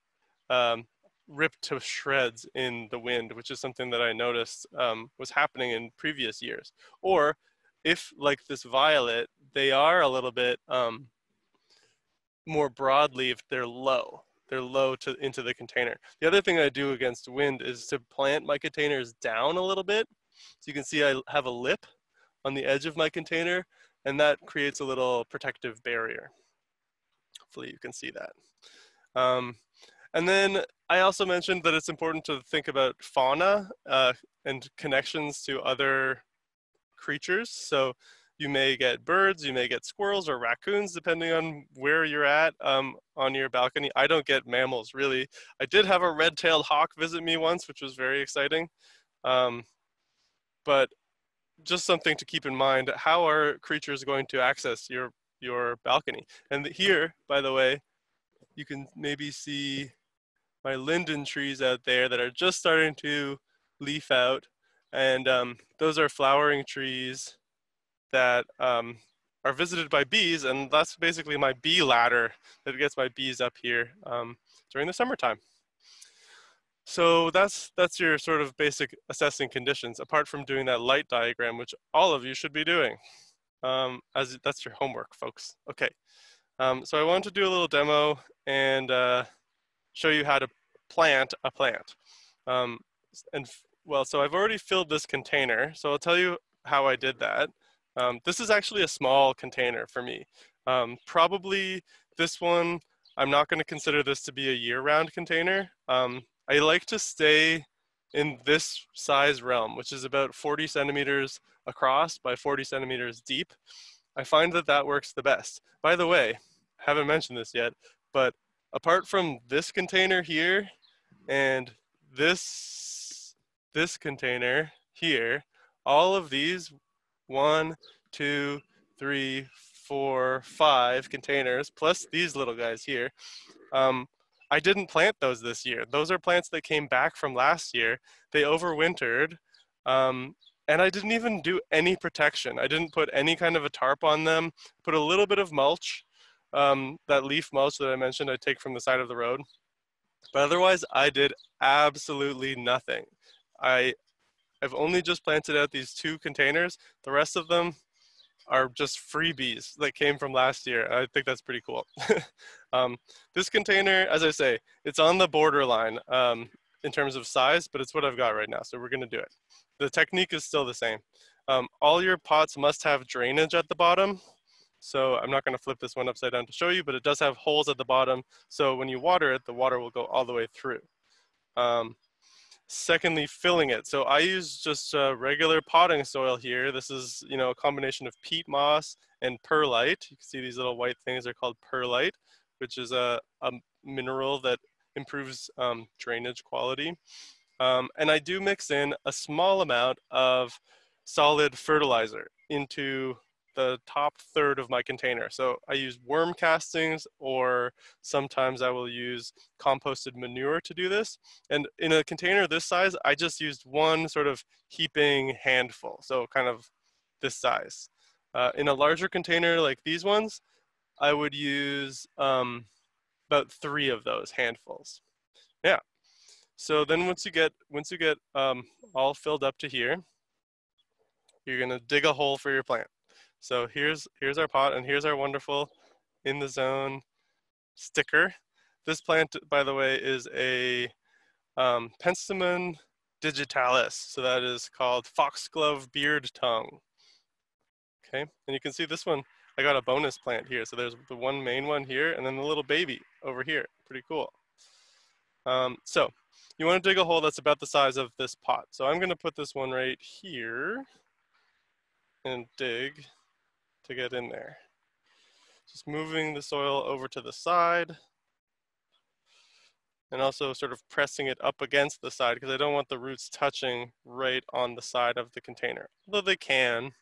[SPEAKER 2] um, ripped to shreds in the wind, which is something that I noticed um, was happening in previous years. Or if like this violet, they are a little bit um, more broadleaf, they're low. They're low to into the container. The other thing I do against wind is to plant my containers down a little bit. So you can see I have a lip on the edge of my container and that creates a little protective barrier. Hopefully you can see that. Um, and then I also mentioned that it's important to think about fauna uh, and connections to other creatures. So you may get birds, you may get squirrels or raccoons, depending on where you're at um, on your balcony. I don't get mammals really. I did have a red-tailed hawk visit me once, which was very exciting. Um, but just something to keep in mind. How are creatures going to access your your balcony? And here, by the way, you can maybe see my linden trees out there that are just starting to leaf out. And um, those are flowering trees that um, are visited by bees. And that's basically my bee ladder that gets my bees up here um, during the summertime. So that's that's your sort of basic assessing conditions, apart from doing that light diagram, which all of you should be doing. Um, as that's your homework, folks. Okay. Um, so I want to do a little demo and uh, show you how to plant a plant. Um, and well, so I've already filled this container. So I'll tell you how I did that. Um, this is actually a small container for me. Um, probably this one, I'm not going to consider this to be a year-round container. Um, I like to stay in this size realm, which is about 40 centimeters across by 40 centimeters deep. I find that that works the best. By the way, I haven't mentioned this yet, but apart from this container here and this, this container here, all of these, one, two, three, four, five containers, plus these little guys here, um, I didn't plant those this year. Those are plants that came back from last year. They overwintered, um, and I didn't even do any protection. I didn't put any kind of a tarp on them. Put a little bit of mulch, um, that leaf mulch that I mentioned. I take from the side of the road, but otherwise I did absolutely nothing. I I've only just planted out these two containers. The rest of them are just freebies that came from last year. I think that's pretty cool. um, this container, as I say, it's on the borderline um, in terms of size, but it's what I've got right now. So we're gonna do it. The technique is still the same. Um, all your pots must have drainage at the bottom. So I'm not gonna flip this one upside down to show you, but it does have holes at the bottom. So when you water it, the water will go all the way through. Um, Secondly, filling it. So I use just uh, regular potting soil here. This is, you know, a combination of peat moss and perlite. You can see these little white things are called perlite, which is a, a mineral that improves um, drainage quality. Um, and I do mix in a small amount of solid fertilizer into the top third of my container. So I use worm castings or sometimes I will use composted manure to do this. And in a container this size, I just used one sort of heaping handful. So kind of this size. Uh, in a larger container like these ones, I would use um, about three of those handfuls. Yeah. So then once you get, once you get um, all filled up to here, you're gonna dig a hole for your plant. So here's, here's our pot and here's our wonderful in the zone sticker. This plant, by the way, is a um, Penstemon digitalis. So that is called foxglove beard tongue. Okay, and you can see this one, I got a bonus plant here. So there's the one main one here and then the little baby over here. Pretty cool. Um, so you want to dig a hole that's about the size of this pot. So I'm going to put this one right here and dig to get in there. Just moving the soil over to the side and also sort of pressing it up against the side because I don't want the roots touching right on the side of the container. Although they can,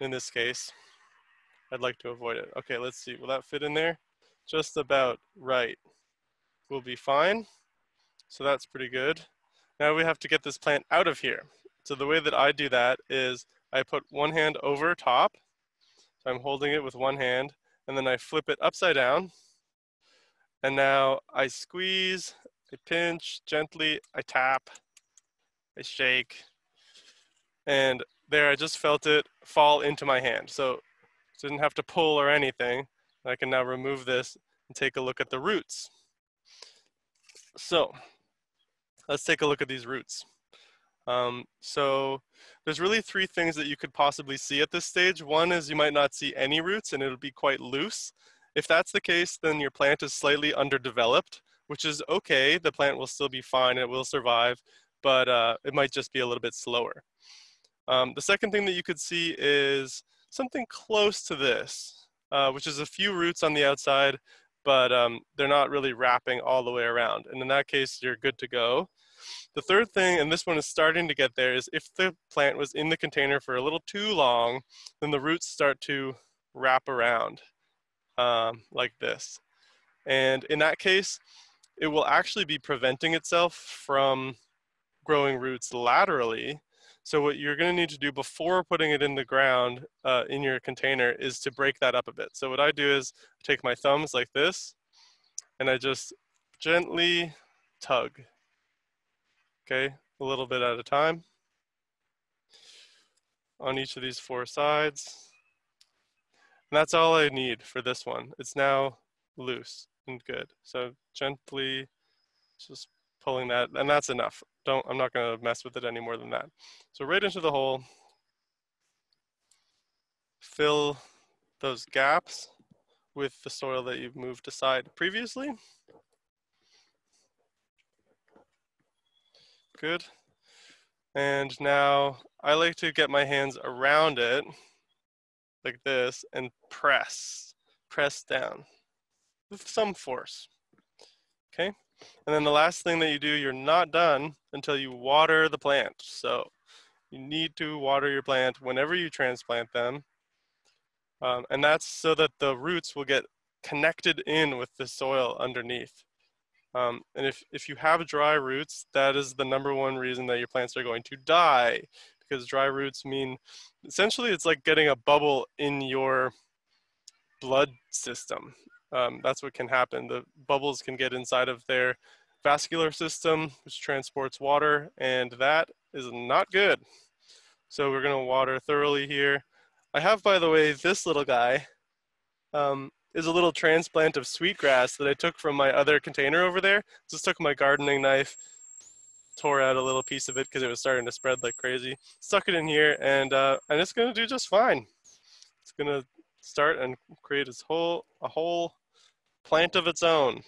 [SPEAKER 2] in this case, I'd like to avoid it. Okay, let's see, will that fit in there? Just about right. Will be fine. So that's pretty good. Now we have to get this plant out of here. So the way that I do that is I put one hand over top. So I'm holding it with one hand and then I flip it upside down. And now I squeeze, I pinch gently, I tap, I shake, and there I just felt it fall into my hand. So didn't have to pull or anything. I can now remove this and take a look at the roots. So let's take a look at these roots. Um, so there's really three things that you could possibly see at this stage. One is you might not see any roots and it'll be quite loose. If that's the case, then your plant is slightly underdeveloped, which is okay. The plant will still be fine, it will survive, but uh, it might just be a little bit slower. Um, the second thing that you could see is something close to this, uh, which is a few roots on the outside, but um, they're not really wrapping all the way around. And in that case, you're good to go. The third thing, and this one is starting to get there, is if the plant was in the container for a little too long, then the roots start to wrap around um, like this. And in that case, it will actually be preventing itself from growing roots laterally. So what you're gonna need to do before putting it in the ground uh, in your container is to break that up a bit. So what I do is take my thumbs like this, and I just gently tug okay, a little bit at a time on each of these four sides. And that's all I need for this one. It's now loose and good. So gently just pulling that, and that's enough. Don't, I'm not gonna mess with it any more than that. So right into the hole, fill those gaps with the soil that you've moved aside previously. Good. And now I like to get my hands around it like this and press, press down with some force. Okay. And then the last thing that you do, you're not done until you water the plant. So you need to water your plant whenever you transplant them. Um, and that's so that the roots will get connected in with the soil underneath. Um, and if, if you have dry roots, that is the number one reason that your plants are going to die because dry roots mean essentially it's like getting a bubble in your blood system. Um, that's what can happen. The bubbles can get inside of their vascular system, which transports water, and that is not good. So we're gonna water thoroughly here. I have, by the way, this little guy. Um, is a little transplant of sweetgrass that I took from my other container over there. Just took my gardening knife, tore out a little piece of it because it was starting to spread like crazy. Stuck it in here and uh, and it's gonna do just fine. It's gonna start and create its whole a whole plant of its own.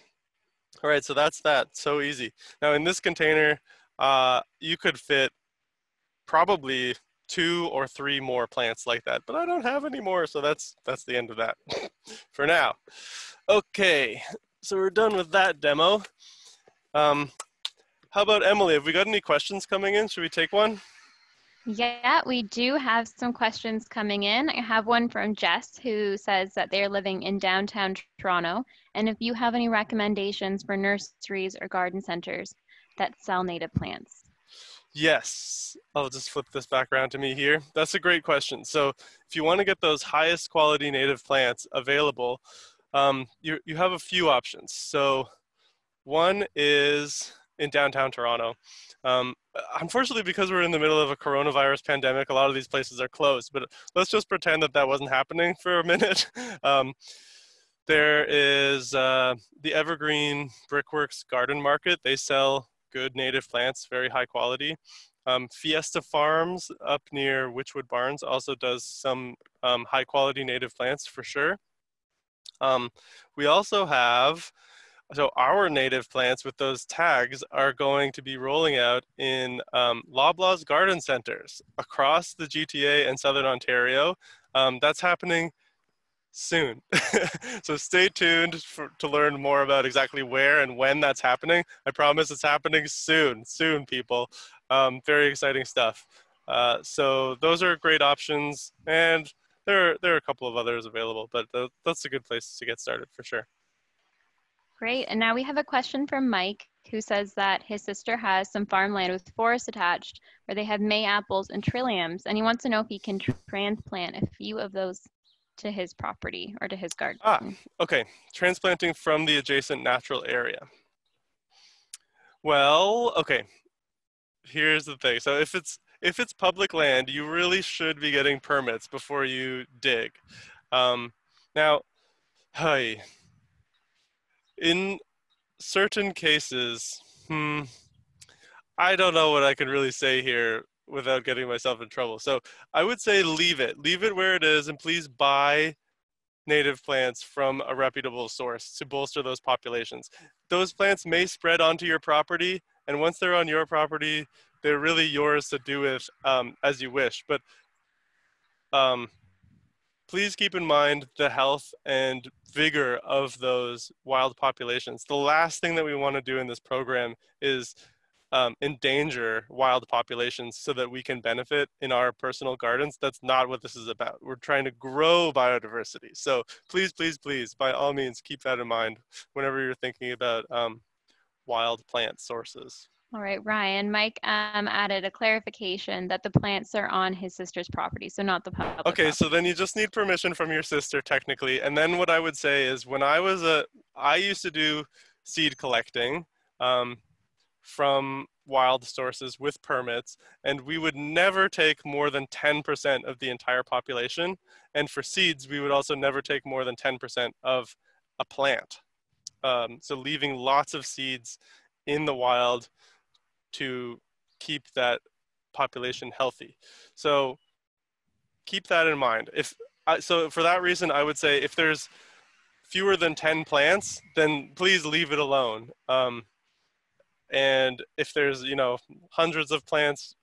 [SPEAKER 2] All right, so that's that. So easy. Now in this container, uh, you could fit probably two or three more plants like that, but I don't have any more, so that's that's the end of that for now. Okay, so we're done with that demo. Um, how about Emily? Have we got any questions coming in? Should we take one?
[SPEAKER 1] Yeah, we do have some questions coming in. I have one from Jess who says that they're living in downtown Toronto. And if you have any recommendations for nurseries or garden centers that sell native plants.
[SPEAKER 2] Yes, I'll just flip this back around to me here. That's a great question. So if you want to get those highest quality native plants available, um, you, you have a few options. So one is in downtown Toronto. Um, unfortunately, because we're in the middle of a coronavirus pandemic, a lot of these places are closed, but let's just pretend that that wasn't happening for a minute. Um, there is uh, the Evergreen Brickworks Garden Market. They sell good native plants, very high quality. Um, Fiesta Farms up near Wychwood Barns also does some um, high quality native plants for sure. Um, we also have, so our native plants with those tags are going to be rolling out in um, Loblaws garden centers across the GTA and Southern Ontario. Um, that's happening soon. so stay tuned for, to learn more about exactly where and when that's happening. I promise it's happening soon, soon, people. Um, very exciting stuff. Uh, so those are great options, and there are, there are a couple of others available, but that's a good place to get started for sure.
[SPEAKER 1] Great, and now we have a question from Mike. who says that his sister has some farmland with forests attached where they have May apples and trilliums, and he wants to know if he can transplant a few of those to his property or to his garden.
[SPEAKER 2] Ah, okay. Transplanting from the adjacent natural area. Well, okay. Here's the thing. So if it's if it's public land, you really should be getting permits before you dig. Um, now, hi. In certain cases, hmm, I don't know what I can really say here without getting myself in trouble. So I would say leave it. Leave it where it is and please buy native plants from a reputable source to bolster those populations. Those plants may spread onto your property and once they're on your property, they're really yours to do with um, as you wish. But um, please keep in mind the health and vigor of those wild populations. The last thing that we want to do in this program is um, endanger wild populations so that we can benefit in our personal gardens. That's not what this is about. We're trying to grow biodiversity. So please, please, please, by all means, keep that in mind whenever you're thinking about um, wild plant sources.
[SPEAKER 1] All right, Ryan. Mike um, added a clarification that the plants are on his sister's property, so not the public.
[SPEAKER 2] Okay,
[SPEAKER 1] property.
[SPEAKER 2] so then you just need permission from your sister, technically. And then what I would say is, when I was a, I used to do seed collecting um, from wild sources with permits, and we would never take more than 10% of the entire population. And for seeds, we would also never take more than 10% of a plant. Um, so leaving lots of seeds in the wild to keep that population healthy. So keep that in mind. If so, for that reason, I would say if there's fewer than 10 plants, then please leave it alone. Um, and if there's, you know, hundreds of plants,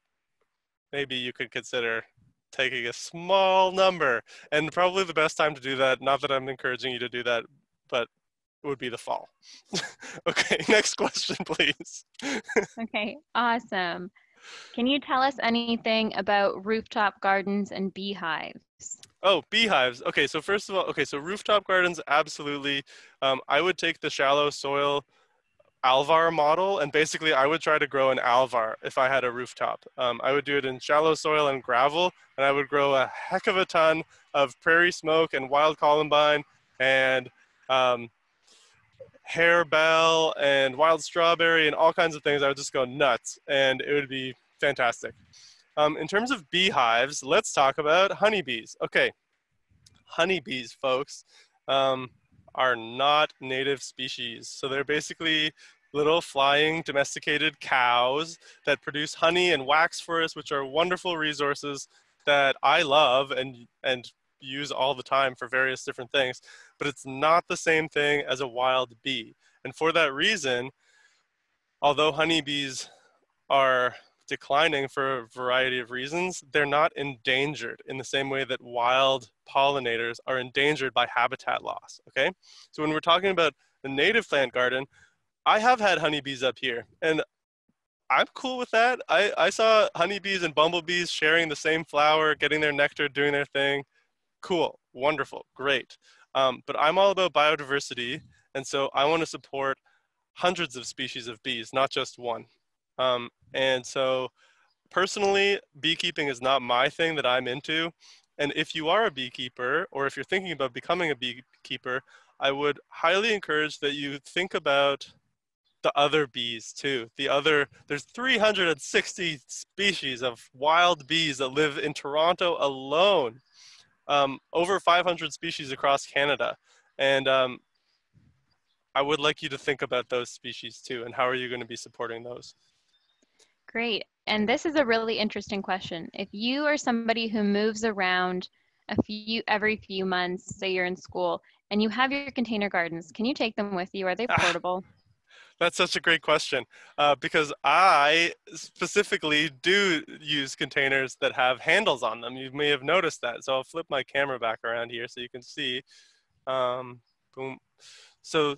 [SPEAKER 2] maybe you could consider taking a small number. And probably the best time to do that, not that I'm encouraging you to do that, but it would be the fall. okay, next question, please.
[SPEAKER 1] okay, awesome. Can you tell us anything about rooftop gardens and beehives?
[SPEAKER 2] Oh, beehives. Okay, so first of all, okay, so rooftop gardens, absolutely. Um, I would take the shallow soil alvar model, and basically I would try to grow an alvar if I had a rooftop. Um, I would do it in shallow soil and gravel, and I would grow a heck of a ton of prairie smoke and wild columbine and um, harebell and wild strawberry and all kinds of things. I would just go nuts and it would be fantastic. Um, in terms of beehives, let's talk about honeybees. Okay, honeybees, folks, um, are not native species. So they're basically little flying domesticated cows that produce honey and wax for us, which are wonderful resources that I love and, and use all the time for various different things, but it's not the same thing as a wild bee. And for that reason, although honeybees are declining for a variety of reasons, they're not endangered in the same way that wild pollinators are endangered by habitat loss, okay? So when we're talking about the native plant garden, I have had honeybees up here and I'm cool with that. I, I saw honeybees and bumblebees sharing the same flower, getting their nectar, doing their thing cool, wonderful, great. Um, but I'm all about biodiversity, and so I want to support hundreds of species of bees, not just one. Um, and so personally, beekeeping is not my thing that I'm into. And if you are a beekeeper, or if you're thinking about becoming a beekeeper, I would highly encourage that you think about the other bees too. The other, there's 360 species of wild bees that live in Toronto alone um, over 500 species across Canada. And um, I would like you to think about those species too, and how are you going to be supporting those?
[SPEAKER 1] Great. And this is a really interesting question. If you are somebody who moves around a few every few months, say you're in school, and you have your container gardens, can you take them with you? Are they portable?
[SPEAKER 2] That's such a great question uh, because I specifically do use containers that have handles on them. You may have noticed that. So I'll flip my camera back around here so you can see. Um, boom. So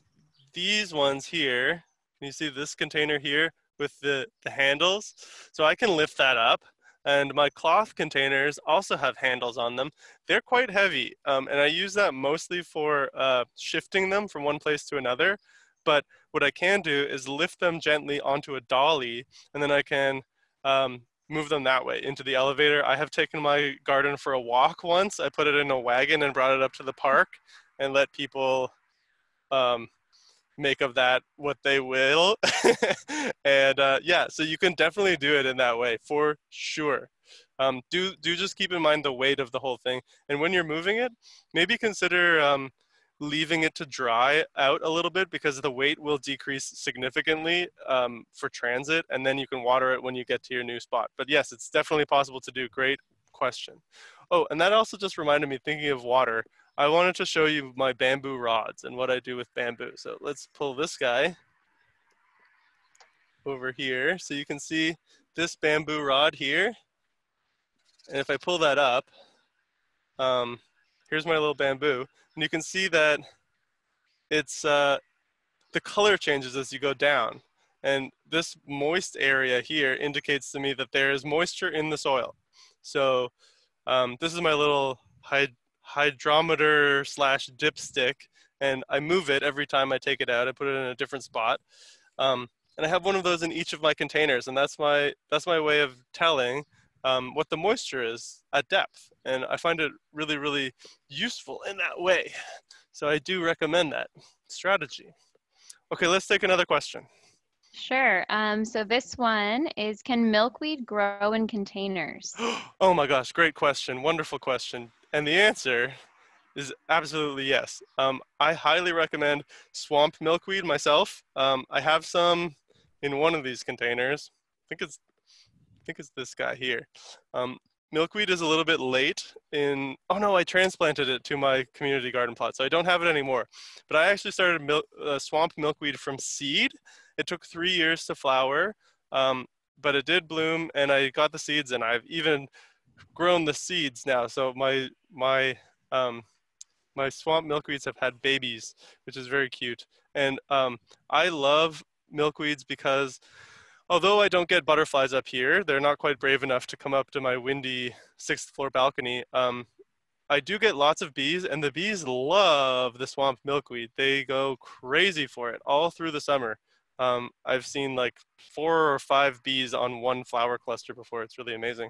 [SPEAKER 2] these ones here, can you see this container here with the, the handles? So I can lift that up. And my cloth containers also have handles on them. They're quite heavy, um, and I use that mostly for uh, shifting them from one place to another. But what I can do is lift them gently onto a dolly and then I can um, move them that way into the elevator. I have taken my garden for a walk once. I put it in a wagon and brought it up to the park and let people um, make of that what they will. and uh, yeah, so you can definitely do it in that way for sure. Um, do do just keep in mind the weight of the whole thing, and when you're moving it, maybe consider um, leaving it to dry out a little bit because the weight will decrease significantly um, for transit, and then you can water it when you get to your new spot. But yes, it's definitely possible to do. Great question. Oh, and that also just reminded me, thinking of water, I wanted to show you my bamboo rods and what I do with bamboo. So let's pull this guy over here. So you can see this bamboo rod here. And if I pull that up, um, here's my little bamboo. And you can see that it's, uh, the color changes as you go down. And this moist area here indicates to me that there is moisture in the soil. So um, this is my little hyd hydrometer slash dipstick and I move it every time I take it out. I put it in a different spot. Um, and I have one of those in each of my containers and that's my, that's my way of telling um, what the moisture is at depth. And I find it really, really useful in that way. So I do recommend that strategy. Okay, let's take another question.
[SPEAKER 1] Sure. Um, so this one is, can milkweed grow in containers?
[SPEAKER 2] oh my gosh, great question. Wonderful question. And the answer is absolutely yes. Um, I highly recommend swamp milkweed myself. Um, I have some in one of these containers. I think it's I think it's this guy here. Um, milkweed is a little bit late in, oh no, I transplanted it to my community garden plot, so I don't have it anymore. But I actually started milk, uh, swamp milkweed from seed. It took three years to flower, um, but it did bloom and I got the seeds and I've even grown the seeds now. So my, my, um, my swamp milkweeds have had babies, which is very cute. And um, I love milkweeds because although I don't get butterflies up here, they're not quite brave enough to come up to my windy sixth floor balcony. Um, I do get lots of bees, and the bees love the swamp milkweed. They go crazy for it all through the summer. Um, I've seen like four or five bees on one flower cluster before. It's really amazing.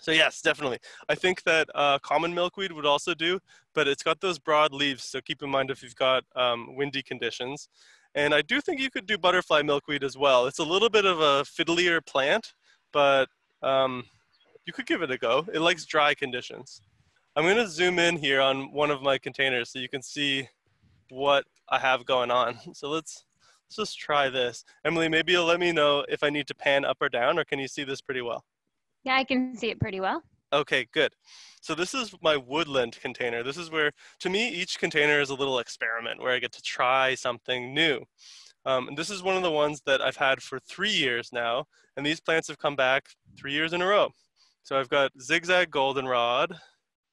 [SPEAKER 2] So yes, definitely. I think that uh, common milkweed would also do, but it's got those broad leaves. So keep in mind if you've got um, windy conditions. And I do think you could do butterfly milkweed as well. It's a little bit of a fiddlier plant, but um, you could give it a go. It likes dry conditions. I'm gonna zoom in here on one of my containers so you can see what I have going on. So let's, let's just try this. Emily, maybe you'll let me know if I need to pan up or down, or can you see this pretty well?
[SPEAKER 1] Yeah, I can see it pretty well.
[SPEAKER 2] Okay, good. So this is my woodland container. This is where, to me, each container is a little experiment where I get to try something new. Um, and this is one of the ones that I've had for three years now, and these plants have come back three years in a row. So I've got zigzag goldenrod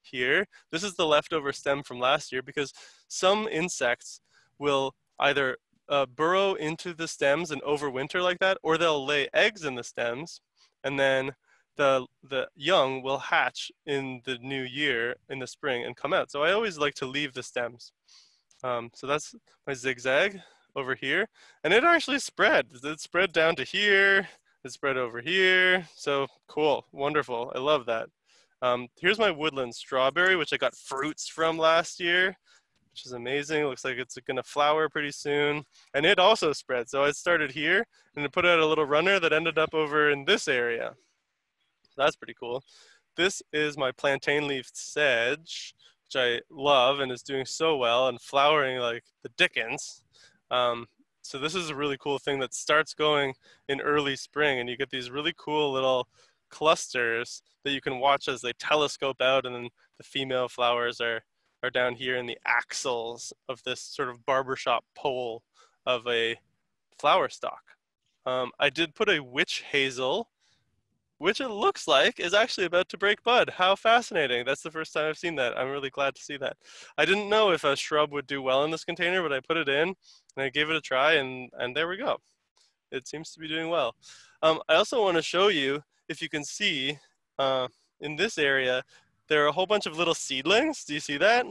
[SPEAKER 2] here. This is the leftover stem from last year because some insects will either uh, burrow into the stems and overwinter like that, or they'll lay eggs in the stems and then the the young will hatch in the new year in the spring and come out. So I always like to leave the stems. Um, so that's my zigzag over here, and it actually spread. It spread down to here. It spread over here. So cool, wonderful. I love that. Um, here's my woodland strawberry, which I got fruits from last year, which is amazing. It looks like it's gonna flower pretty soon. And it also spread. So I started here and it put out a little runner that ended up over in this area that's pretty cool. This is my plantain leaf sedge, which I love and is doing so well and flowering like the dickens. Um, so this is a really cool thing that starts going in early spring and you get these really cool little clusters that you can watch as they telescope out and then the female flowers are, are down here in the axils of this sort of barbershop pole of a flower stalk. Um, I did put a witch hazel which it looks like is actually about to break bud. How fascinating. That's the first time I've seen that. I'm really glad to see that. I didn't know if a shrub would do well in this container, but I put it in and I gave it a try and, and there we go. It seems to be doing well. Um, I also want to show you, if you can see uh, in this area, there are a whole bunch of little seedlings. Do you see that?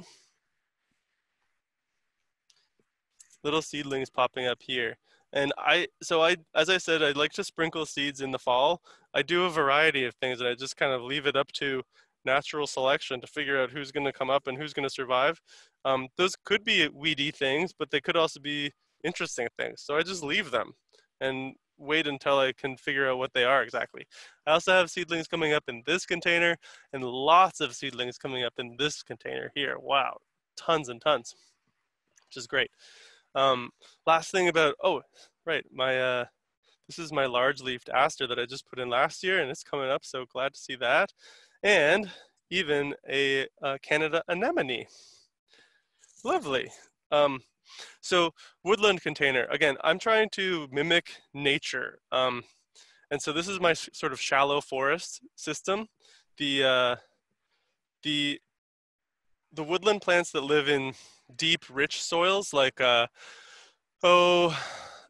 [SPEAKER 2] little seedlings popping up here. And I, so I, as I said, I like to sprinkle seeds in the fall. I do a variety of things and I just kind of leave it up to natural selection to figure out who's going to come up and who's going to survive. Um, those could be weedy things, but they could also be interesting things. So I just leave them and wait until I can figure out what they are exactly. I also have seedlings coming up in this container and lots of seedlings coming up in this container here. Wow, tons and tons, which is great. Um, last thing about, oh, right, my, uh, this is my large leafed aster that I just put in last year and it's coming up, so glad to see that. And even a, a Canada anemone. Lovely. Um, so woodland container, again, I'm trying to mimic nature. Um, and so this is my sort of shallow forest system. The, uh, the, the woodland plants that live in deep, rich soils like, uh, oh,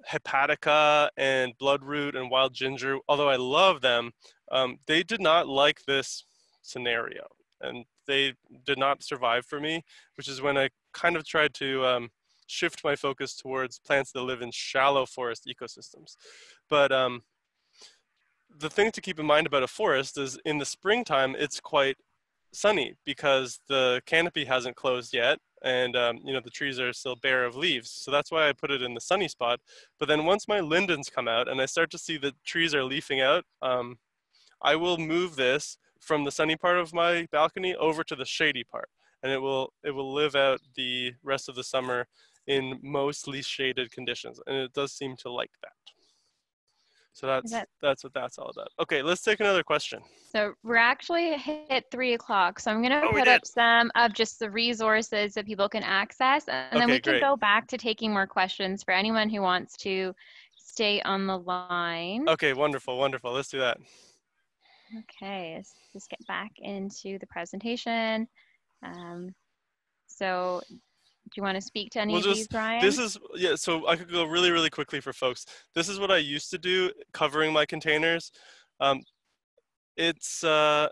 [SPEAKER 2] hepatica and bloodroot and wild ginger, although I love them, um, they did not like this scenario. And they did not survive for me, which is when I kind of tried to um, shift my focus towards plants that live in shallow forest ecosystems. But um, the thing to keep in mind about a forest is in the springtime, it's quite sunny because the canopy hasn't closed yet and um, you know the trees are still bare of leaves. So that's why i put it in the sunny spot. But then once my lindens come out and i start to see the trees are leafing out um, i will move this from the sunny part of my balcony over to the shady part. And it will it will live out the rest of the summer in mostly shaded conditions, and it does seem to like that. So that's that, that's what that's all about. Okay, let's take another question.
[SPEAKER 1] So we're actually hit three o'clock. So I'm gonna oh, put up some of just the resources that people can access, and okay, then we can go back to taking more questions for anyone who wants to stay on the line.
[SPEAKER 2] Okay, wonderful, wonderful. Let's do that.
[SPEAKER 1] Okay, let's just get back into the presentation. Um, so do you want to speak to any well, of just, these, Ryan?
[SPEAKER 2] This is yeah. So I could go really, really quickly for folks. This is what I used to do covering my containers. Um, it's uh,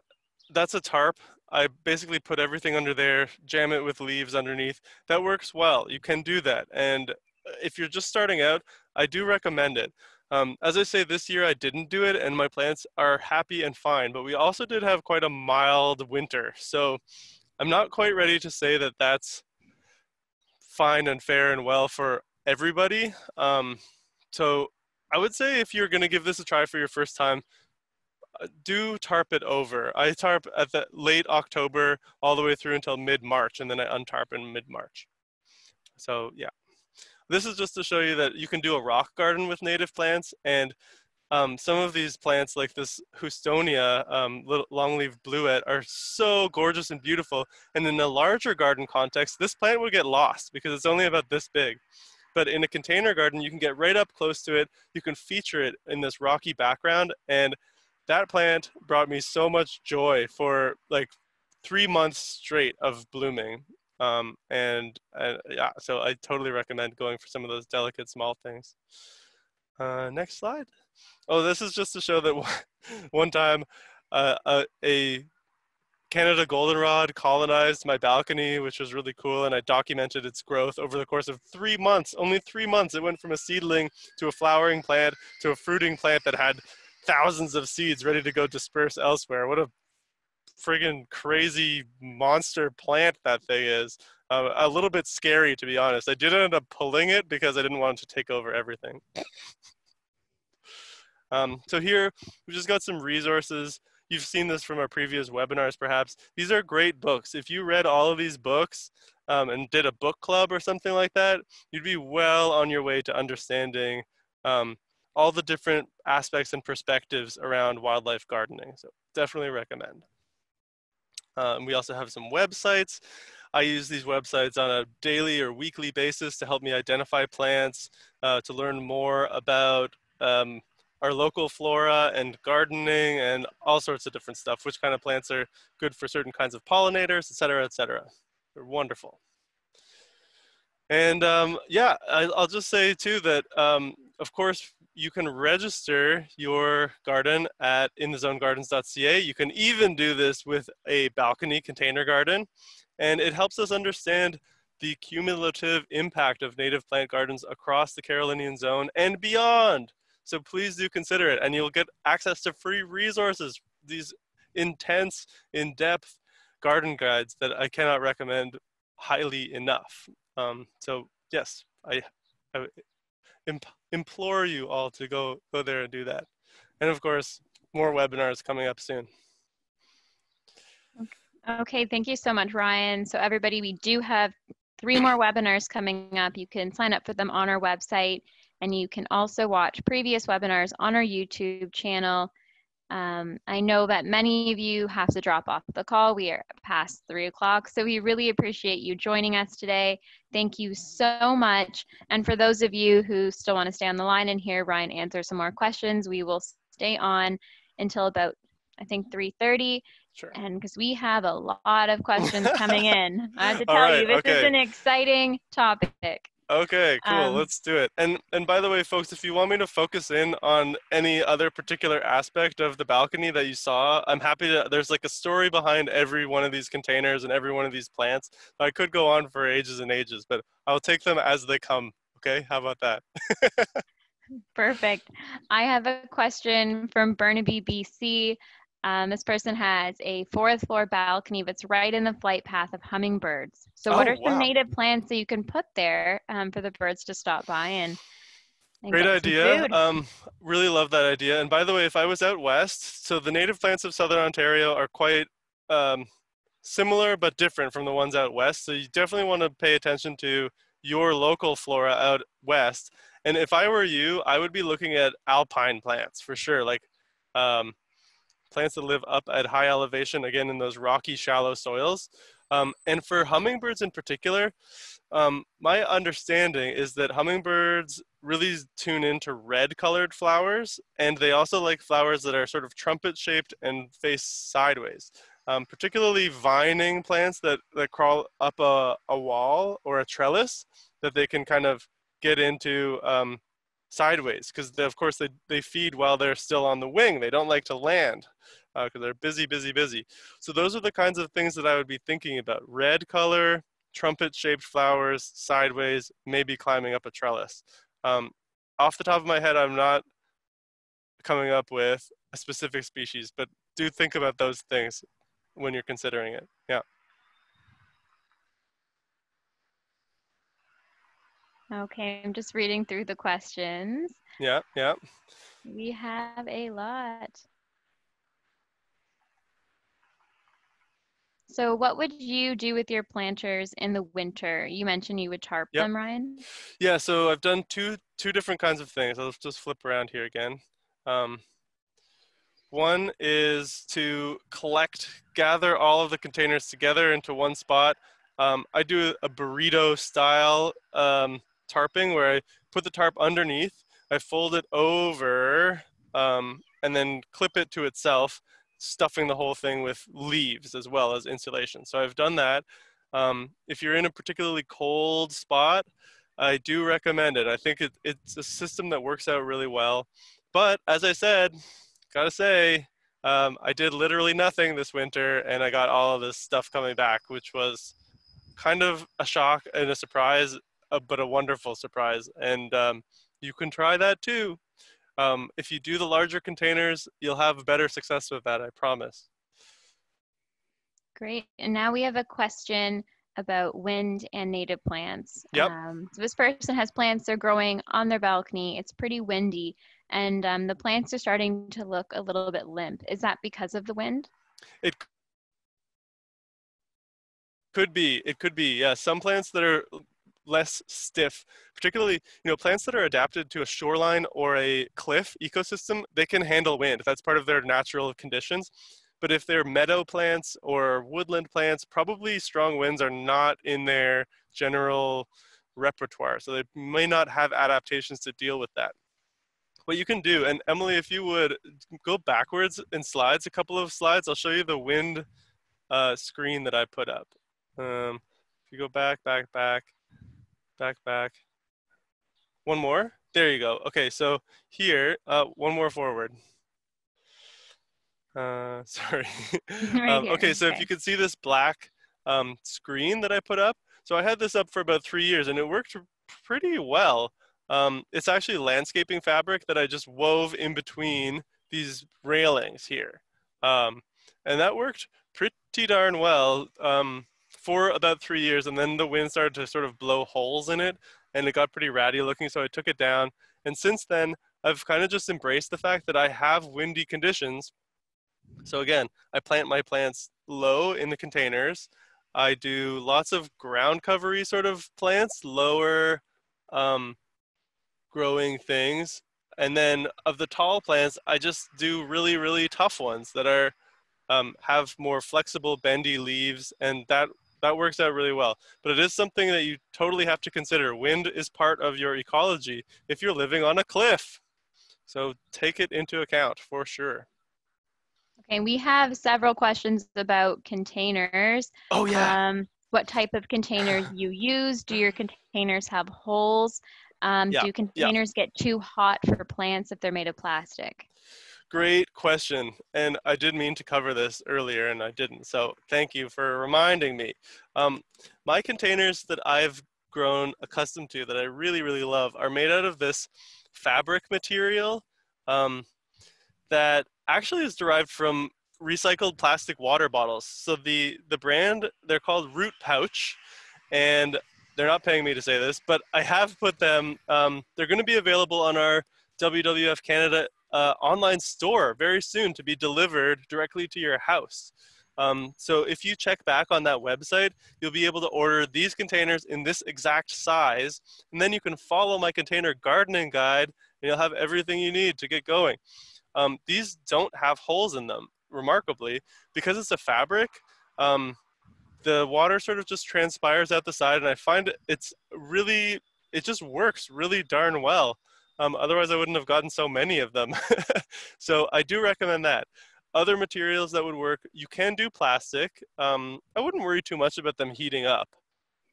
[SPEAKER 2] that's a tarp. I basically put everything under there, jam it with leaves underneath. That works well. You can do that. And if you're just starting out, I do recommend it. Um, as I say, this year I didn't do it and my plants are happy and fine, but we also did have quite a mild winter. So I'm not quite ready to say that that's fine and fair and well for everybody. Um, so I would say if you're going to give this a try for your first time, uh, do tarp it over. I tarp at the late October all the way through until mid March, and then I untarp in mid March. So yeah, this is just to show you that you can do a rock garden with native plants, and um, some of these plants, like this Houstonia um, longleaf bluet, are so gorgeous and beautiful. And in a larger garden context, this plant would get lost because it's only about this big. But in a container garden, you can get right up close to it. You can feature it in this rocky background. And that plant brought me so much joy for like three months straight of blooming. Um, and uh, yeah, so I totally recommend going for some of those delicate small things. Uh, next slide. Oh, this is just to show that one time uh, a, a Canada goldenrod colonized my balcony, which was really cool, and I documented its growth over the course of three months. Only three months. It went from a seedling to a flowering plant to a fruiting plant that had thousands of seeds ready to go disperse elsewhere. What a friggin' crazy monster plant that thing is. Uh, a little bit scary, to be honest. I did end up pulling it because I didn't want it to take over everything. Um, so here, we've just got some resources. You've seen this from our previous webinars, perhaps. These are great books. If you read all of these books um, and did a book club or something like that, you'd be well on your way to understanding um, all the different aspects and perspectives around wildlife gardening. So definitely recommend. Um, we also have some websites. I use these websites on a daily or weekly basis to help me identify plants, uh, to learn more about um, our local flora and gardening and all sorts of different stuff, which kind of plants are good for certain kinds of pollinators, et cetera, et cetera. They're wonderful. And um, yeah, I, will just say too that, um, of course, you can register your garden at inthezonegardens.ca. You can even do this with a balcony container garden. And it helps us understand the cumulative impact of native plant gardens across the Carolinian zone and beyond. So please do consider it and you'll get access to free resources, these intense, in-depth garden guides that I cannot recommend highly enough. Um, so yes, I, I imp implore you all to go, go there and do that. And of course, more webinars coming up soon.
[SPEAKER 1] Okay, thank you so much, Ryan. So everybody, we do have three more webinars coming up. You can sign up for them on our website, and you can also watch previous webinars on our YouTube channel. Um, I know that many of you have to drop off the call. We are past three o'clock, so we really appreciate you joining us today. Thank you so much. And for those of you who still want to stay on the line and hear Ryan answer some more questions, we will stay on until about, I think, 3.30.
[SPEAKER 2] Sure.
[SPEAKER 1] And because we have a lot of questions coming in, I have to tell
[SPEAKER 2] right,
[SPEAKER 1] you, this
[SPEAKER 2] okay.
[SPEAKER 1] is an exciting topic.
[SPEAKER 2] Okay, cool.
[SPEAKER 1] Um,
[SPEAKER 2] Let's do it. And and by the way, folks, if you want me to focus in on any other particular aspect of the balcony that you saw, I'm happy to. There's like a story behind every one of these containers and every one of these plants. I could go on for ages and ages, but I'll take them as they come. Okay, how about that?
[SPEAKER 1] Perfect. I have a question from Burnaby, BC. Um, this person has a fourth floor balcony that's right in the flight path of hummingbirds. So, what
[SPEAKER 2] Oh,
[SPEAKER 1] are some native plants that you can put there um, for the birds to stop by and, and
[SPEAKER 2] Great idea. Um, really love that idea. And by the way, if I was out west, so the native plants of southern Ontario are quite um, similar but different from the ones out west. So you definitely want to pay attention to your local flora out west. And if I were you, I would be looking at alpine plants for sure, like um, plants that live up at high elevation, again in those rocky, shallow soils. Um, and for hummingbirds in particular, um, my understanding is that hummingbirds really tune into red colored flowers, and they also like flowers that are sort of trumpet shaped and face sideways. Um, particularly vining plants that, that crawl up a, a wall or a trellis that they can kind of get into um, sideways because of course they, they feed while they're still on the wing. They don't like to land because they're busy, busy, busy. So those are the kinds of things that I would be thinking about. Red color, trumpet shaped flowers, sideways, maybe climbing up a trellis. Um, off the top of my head, I'm not coming up with a specific species, but do think about those things when you're considering it. Yeah.
[SPEAKER 1] Okay, I'm just reading through the questions.
[SPEAKER 2] Yeah, yeah.
[SPEAKER 1] We have a lot. So, what would you do with your planters in the winter? You mentioned you would tarp
[SPEAKER 2] Yep.
[SPEAKER 1] them, Ryan.
[SPEAKER 2] Yeah, so I've done two two different kinds of things. I'll just flip around here again. Um, one is to collect, gather all of the containers together into one spot. Um, I do a burrito style um, tarping where I put the tarp underneath, I fold it over, um, and then clip it to itself, stuffing the whole thing with leaves as well as insulation. So I've done that. Um, if you're in a particularly cold spot, I do recommend it. I think it, it's a system that works out really well. But as I said, gotta say, um, I did literally nothing this winter and I got all of this stuff coming back, which was kind of a shock and a surprise, uh, but a wonderful surprise. And um, you can try that too. Um, if you do the larger containers, you'll have better success with that, I promise.
[SPEAKER 1] Great. And now we have a question about wind and native plants.
[SPEAKER 2] Yep.
[SPEAKER 1] Um, so this person has plants they're growing on their balcony. It's pretty windy, and um, the plants are starting to look a little bit limp. Is that because of the wind?
[SPEAKER 2] It could be. It could be. Yeah. Some plants that are less stiff, particularly you know plants that are adapted to a shoreline or a cliff ecosystem, they can handle wind. That's part of their natural conditions. But if they're meadow plants or woodland plants, probably strong winds are not in their general repertoire. So they may not have adaptations to deal with that. What you can do, and Emily, if you would go backwards in slides, a couple of slides, I'll show you the wind uh, screen that I put up. Um, if you go back, back, back, back, back. One more. There you go. Okay, so here, uh, one more forward. Uh, sorry.
[SPEAKER 1] Right
[SPEAKER 2] um,
[SPEAKER 1] here,
[SPEAKER 2] okay, so if you can see this black um, screen that I put up, So I had this up for about three years and it worked pretty well. Um, it's actually landscaping fabric that I just wove in between these railings here. Um, and that worked pretty darn well um, for about three years. And then the wind started to sort of blow holes in it and it got pretty ratty looking. So I took it down. And since then, I've kind of just embraced the fact that I have windy conditions. So again, I plant my plants low in the containers. I do lots of ground covery sort of plants, lower um, growing things. And then of the tall plants, I just do really, really tough ones that are um, have more flexible, bendy leaves, and that that works out really well. But it is something that you totally have to consider. Wind is part of your ecology if you're living on a cliff. So take it into account for sure.
[SPEAKER 1] Okay, we have several questions about containers.
[SPEAKER 2] Oh yeah. Um,
[SPEAKER 1] what type of containers you use? Do your containers have holes? Um, yeah, do containers yeah. get too hot for plants if they're made of plastic?
[SPEAKER 2] Great question. And I did mean to cover this earlier and I didn't. So thank you for reminding me. Um, my containers that I've grown accustomed to that I really, really love are made out of this fabric material um, that actually is derived from recycled plastic water bottles. So the the brand they're called Root Pouch, and they're not paying me to say this, but I have put them. Um, they're going to be available on our WWF Canada uh, online store very soon to be delivered directly to your house. Um, so if you check back on that website, you'll be able to order these containers in this exact size, and then you can follow my container gardening guide, and you'll have everything you need to get going. Um, these don't have holes in them, remarkably, because it's a fabric. Um, the water sort of just transpires out the side, and I find it's really, it just works really darn well. Um, otherwise, I wouldn't have gotten so many of them. so I do recommend that. Other materials that would work, you can do plastic. Um, I wouldn't worry too much about them heating up.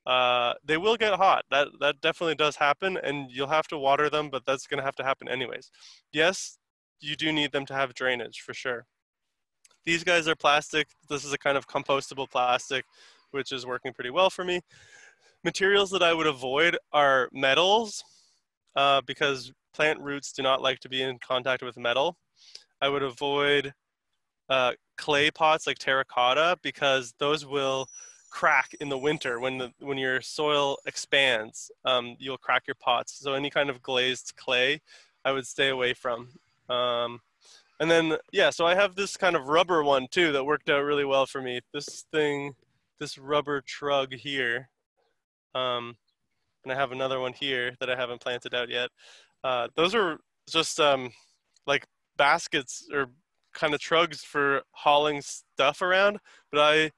[SPEAKER 2] Uh, they will get hot. That that definitely does happen, and you'll have to water them, but that's going to have to happen anyways. Yes, you do need them to have drainage for sure. These guys are plastic. This is a kind of compostable plastic, which is working pretty well for me. Materials that I would avoid are metals, uh, because plant roots do not like to be in contact with metal. I would avoid uh, clay pots like terracotta because those will crack in the winter when the when your soil expands. Um, you'll crack your pots. So any kind of glazed clay, I would stay away from. Um, and then yeah, so I have this kind of rubber one too that worked out really well for me. This thing, this rubber trug here. Um, and I have another one here that I haven't planted out yet. Uh, those are just um, like baskets or kind of trugs for hauling stuff around, but I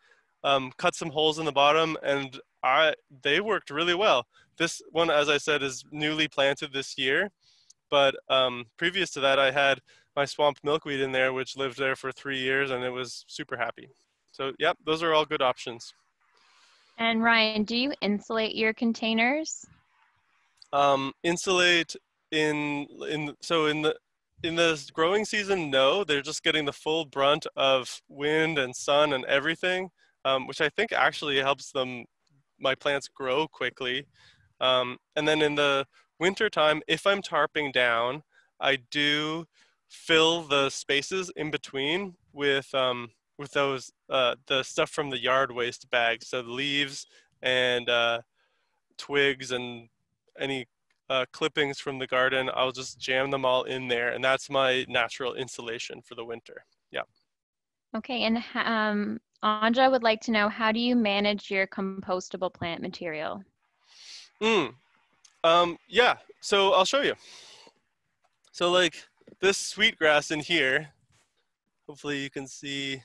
[SPEAKER 2] um, cut some holes in the bottom and I they worked really well. This one, as I said, is newly planted this year, but um, previous to that, I had my swamp milkweed in there, which lived there for three years, and it was super happy. So, yep, those are all good options.
[SPEAKER 1] And Ryan, do you insulate your containers?
[SPEAKER 2] Um, insulate in in so in the in the growing season, no, they're just getting the full brunt of wind and sun and everything, um, which I think actually helps them, my plants grow quickly. Um, and then in the winter time, if I'm tarping down, I do fill the spaces in between with um, with those uh, the stuff from the yard waste bag, so the leaves and uh, twigs and any uh, clippings from the garden. I'll just jam them all in there, and that's my natural insulation for the winter. Yeah.
[SPEAKER 1] Okay, and um, Anja would like to know how do you manage your compostable plant material?
[SPEAKER 2] Mm. Um, yeah, so I'll show you. So like this sweet grass in here, hopefully you can see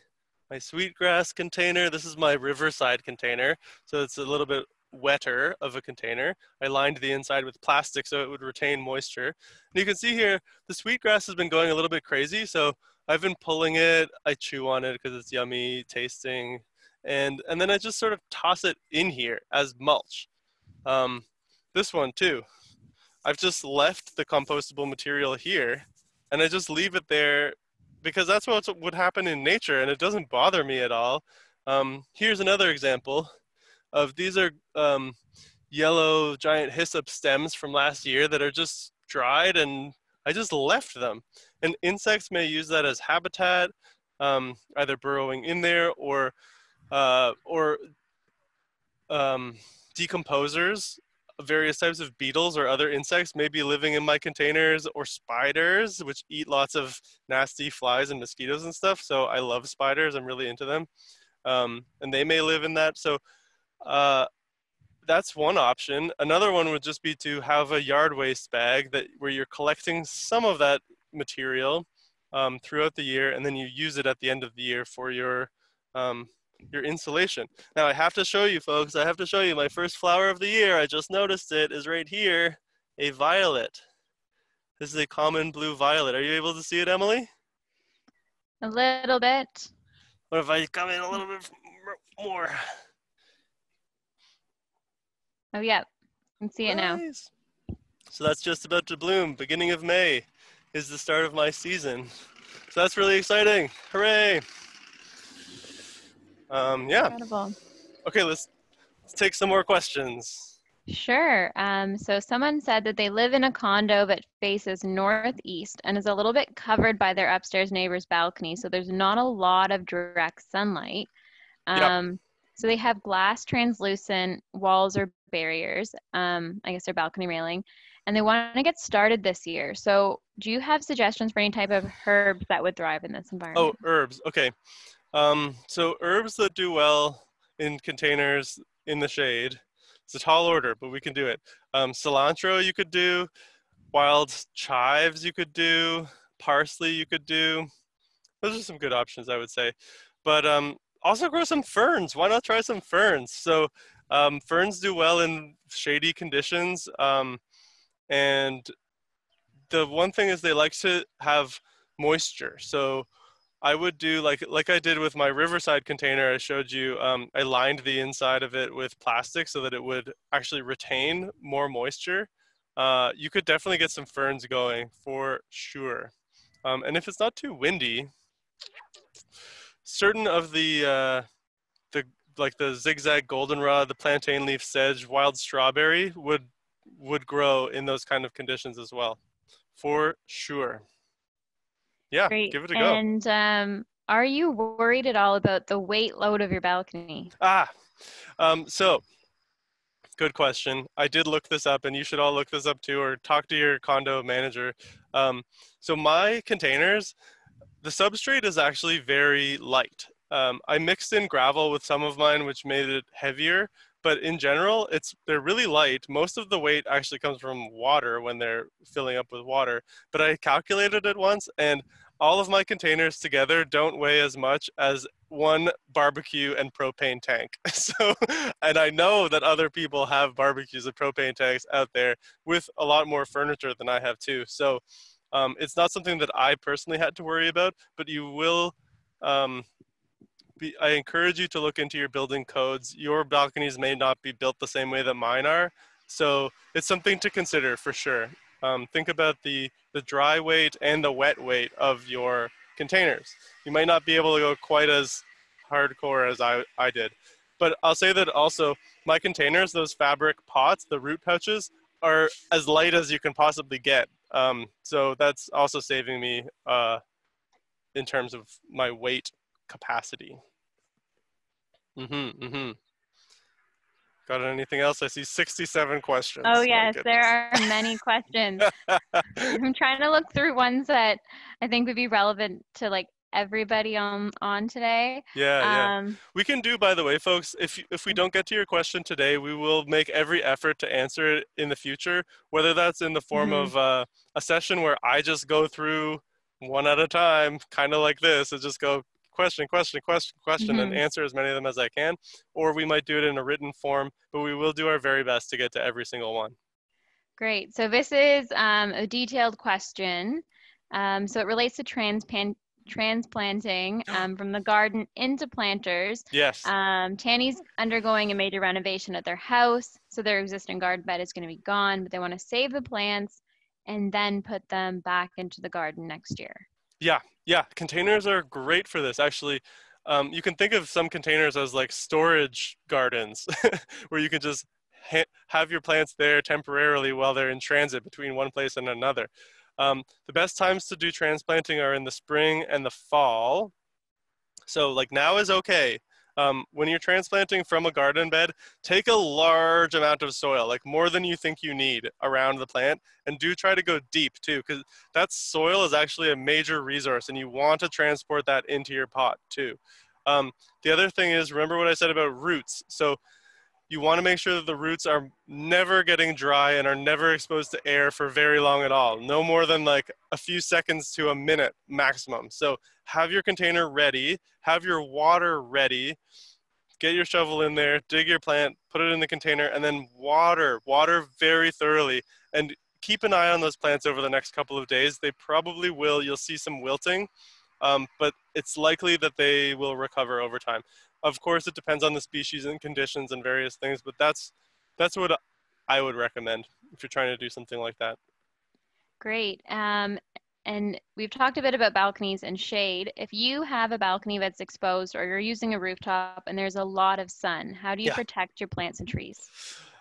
[SPEAKER 2] my sweetgrass container. This is my riverside container. So it's a little bit wetter of a container. I lined the inside with plastic so it would retain moisture. And you can see here, the sweetgrass has been going a little bit crazy. So I've been pulling it, I chew on it because it's yummy tasting. And, and then I just sort of toss it in here as mulch. Um, this one too. I've just left the compostable material here and I just leave it there because that's what would happen in nature and it doesn't bother me at all. Um, here's another example of these are um, yellow giant hyssop stems from last year that are just dried and I just left them. And insects may use that as habitat, um, either burrowing in there or uh, or um, decomposers various types of beetles or other insects may be living in my containers or spiders which eat lots of nasty flies and mosquitoes and stuff so i love spiders i'm really into them. Um, and they may live in that so uh, that's one option. Another one would just be to have a yard waste bag that where you're collecting some of that material um, throughout the year and then you use it at the end of the year for your um, your insulation. Now I have to show you folks, I have to show you my first flower of the year. I just noticed it is right here, a violet. This is a common blue violet. Are you able to see it, Emily?
[SPEAKER 1] A little bit.
[SPEAKER 2] What if I come in a little bit more?
[SPEAKER 1] Oh, yeah. I can see it now.
[SPEAKER 2] So that's just about to bloom. Beginning of May is the start of my season. So that's really exciting. Hooray! Um, yeah. Incredible. Okay, let's, let's take some more questions.
[SPEAKER 1] Sure. Um, so someone said that they live in a condo that faces northeast and is a little bit covered by their upstairs neighbor's balcony. So there's not a lot of direct sunlight. Um, yep. So they have glass translucent walls or barriers. Um, I guess their balcony railing, and they want to get started this year. So do you have suggestions for any type of herbs that would thrive in this environment?
[SPEAKER 2] Oh, herbs. Okay. Um, so herbs that do well in containers in the shade. It's a tall order, but we can do it. Um, cilantro you could do, wild chives you could do, parsley you could do. Those are some good options, I would say. But um, also grow some ferns. Why not try some ferns? So um, ferns do well in shady conditions. Um, and the one thing is they like to have moisture. So I would do like like I did with my Riverside container. I showed you. Um, I lined the inside of it with plastic so that it would actually retain more moisture. Uh, you could definitely get some ferns going for sure. Um, and if it's not too windy, certain of the uh, the like the zigzag goldenrod, the plantain leaf sedge, wild strawberry would would grow in those kind of conditions as well, for sure. Yeah, Great. give it a go.
[SPEAKER 1] And um, are you worried at all about the weight load of your balcony?
[SPEAKER 2] Ah, um, so good question. I did look this up, and you should all look this up too, or talk to your condo manager. Um, so my containers, the substrate is actually very light. Um, I mixed in gravel with some of mine, which made it heavier. But in general, it's they're really light. Most of the weight actually comes from water when they're filling up with water. But I calculated it once, and all of my containers together don't weigh as much as one barbecue and propane tank. So, and I know that other people have barbecues and propane tanks out there with a lot more furniture than I have too. So, um, it's not something that I personally had to worry about, but you will. Um, be, I encourage you to look into your building codes. Your balconies may not be built the same way that mine are, so it's something to consider for sure. Um, think about the the dry weight and the wet weight of your containers. You might not be able to go quite as hardcore as I, I did. But I'll say that also my containers, those fabric pots, the root pouches, are as light as you can possibly get. Um, so that's also saving me uh, in terms of my weight capacity. Mm-hmm, mm-hmm. Got anything else? I see 67 questions.
[SPEAKER 1] Oh, yes, there are many questions. I'm trying to look through ones that I think would be relevant to like everybody on on today.
[SPEAKER 2] Yeah, um, yeah. We can do, by the way, folks. If if we don't get to your question today, we will make every effort to answer it in the future. Whether that's in the form mm-hmm. of uh, a session where I just go through one at a time, kind of like this, and just go question, question, question, question, mm-hmm. and answer as many of them as I can. Or we might do it in a written form, but we will do our very best to get to every single one.
[SPEAKER 1] Great. So this is um, a detailed question. Um, so it relates to transpan- transplanting um, from the garden into planters.
[SPEAKER 2] Yes.
[SPEAKER 1] Um, Tanny's undergoing a major renovation at their house, so their existing garden bed is going to be gone, but they want to save the plants and then put them back into the garden next year.
[SPEAKER 2] Yeah, yeah, containers are great for this. Actually, um, you can think of some containers as like storage gardens where you can just ha have your plants there temporarily while they're in transit between one place and another. Um, the best times to do transplanting are in the spring and the fall. So like now is okay. Um, when you're transplanting from a garden bed, take a large amount of soil, like more than you think you need around the plant, and do try to go deep too, because that soil is actually a major resource and you want to transport that into your pot too. Um, the other thing is, remember what I said about roots. So you want to make sure that the roots are never getting dry and are never exposed to air for very long at all. No more than like a few seconds to a minute maximum. So have your container ready, have your water ready, get your shovel in there, dig your plant, put it in the container, and then water, water very thoroughly. And keep an eye on those plants over the next couple of days. They probably will, you'll see some wilting, um, but it's likely that they will recover over time. Of course, it depends on the species and conditions and various things, but that's that's what I would recommend if you're trying to do something like that.
[SPEAKER 1] Great. Um, and we've talked a bit about balconies and shade. If you have a balcony that's exposed or you're using a rooftop and there's a lot of sun, how do you yeah. protect your plants and trees?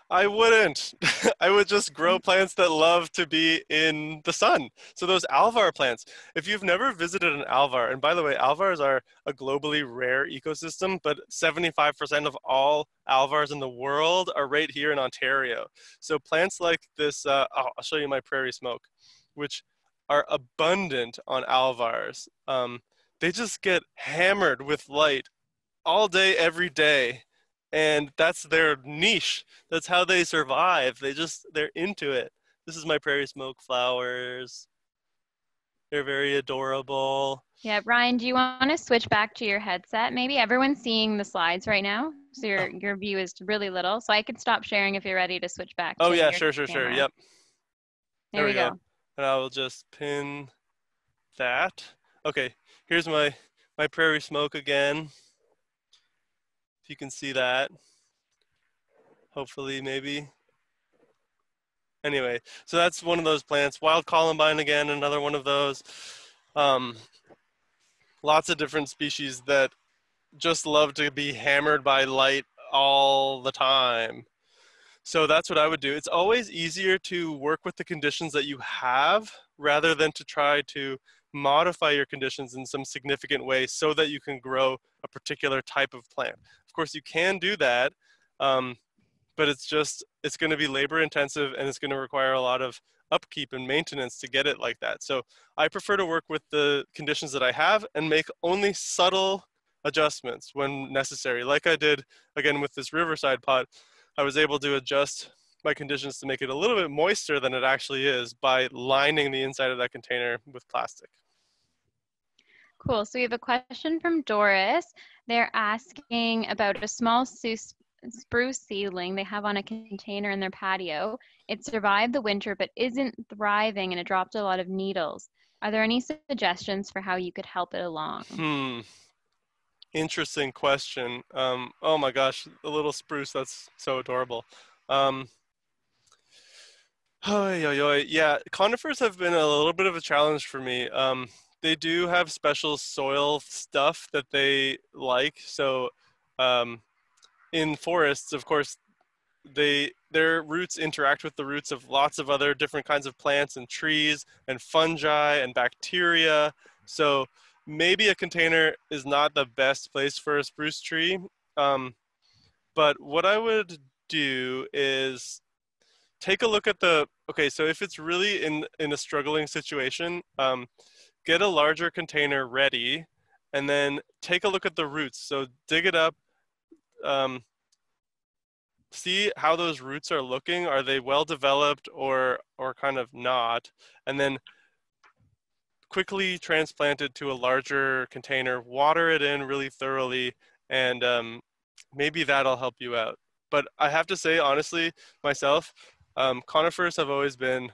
[SPEAKER 2] I wouldn't. I would just grow plants that love to be in the sun. So those alvar plants, if you've never visited an alvar, and by the way, alvars are a globally rare ecosystem, but 75% of all alvars in the world are right here in Ontario. So plants like this, uh, oh, I'll show you my prairie smoke, which are abundant on alvars. Um, they just get hammered with light all day, every day and that's their niche. That's how they survive. They just they're into it. This is my prairie smoke flowers. They're very adorable.
[SPEAKER 1] Yeah ryan do you want to switch back to your headset? Maybe everyone's seeing the slides right now so your oh. your view is really little so i can stop sharing if you're ready to switch back
[SPEAKER 2] oh yeah sure sure camera. sure yep.
[SPEAKER 1] There, there we go. go.
[SPEAKER 2] And i will just pin that. Okay here's my my prairie smoke again if you can see that. Hopefully, maybe. Anyway, so that's one of those plants. Wild columbine again, another one of those. Um, lots of different species that just love to be hammered by light all the time. So that's what I would do. It's always easier to work with the conditions that you have rather than to try to modify your conditions in some significant way so that you can grow a particular type of plant course, you can do that, um, but it's just it's going to be labor intensive and it's going to require a lot of upkeep and maintenance to get it like that. So I prefer to work with the conditions that I have and make only subtle adjustments when necessary. Like I did again with this Riverside pot, I was able to adjust my conditions to make it a little bit moister than it actually is by lining the inside of that container with plastic.
[SPEAKER 1] Cool. So we have a question from Doris. They're asking about a small spruce seedling they have on a container in their patio. It survived the winter but isn't thriving and it dropped a lot of needles. Are there any suggestions for how you could help it along?
[SPEAKER 2] Hmm. Interesting question. Um, oh my gosh, the little spruce, that's so adorable. Um, oh, yeah, conifers have been a little bit of a challenge for me. Um, they do have special soil stuff that they like. So um, in forests, of course, they their roots interact with the roots of lots of other different kinds of plants and trees and fungi and bacteria. So maybe a container is not the best place for a spruce tree. Um, but what I would do is take a look at the okay. So if it's really in in a struggling situation, um, get a larger container ready, and then take a look at the roots. So dig it up, um, see how those roots are looking. Are they well developed or or kind of not? And then quickly transplant it to a larger container, water it in really thoroughly, and um, maybe that'll help you out. But I have to say, honestly, myself, um, conifers have always been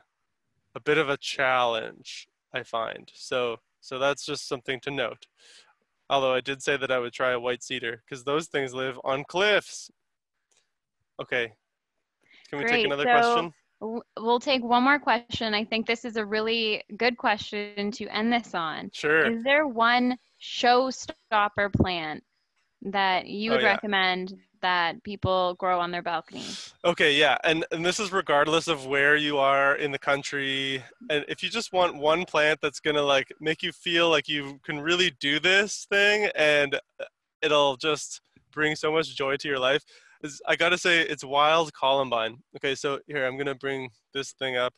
[SPEAKER 2] a bit of a challenge. I find. So so that's just something to note. Although I did say that I would try a white cedar because those things live on cliffs. Okay. Can we
[SPEAKER 1] Great.
[SPEAKER 2] take another
[SPEAKER 1] so
[SPEAKER 2] question?
[SPEAKER 1] We'll take one more question. I think this is a really good question to end this on.
[SPEAKER 2] Sure.
[SPEAKER 1] Is there one showstopper plant that you
[SPEAKER 2] Oh,
[SPEAKER 1] would
[SPEAKER 2] yeah.
[SPEAKER 1] recommend that people grow on their balcony?
[SPEAKER 2] Okay, yeah, and and this is regardless of where you are in the country. And if you just want one plant that's gonna like make you feel like you can really do this thing, and uh, it'll just bring so much joy to your life, is I gotta say it's wild columbine. Okay, so here I'm gonna bring this thing up.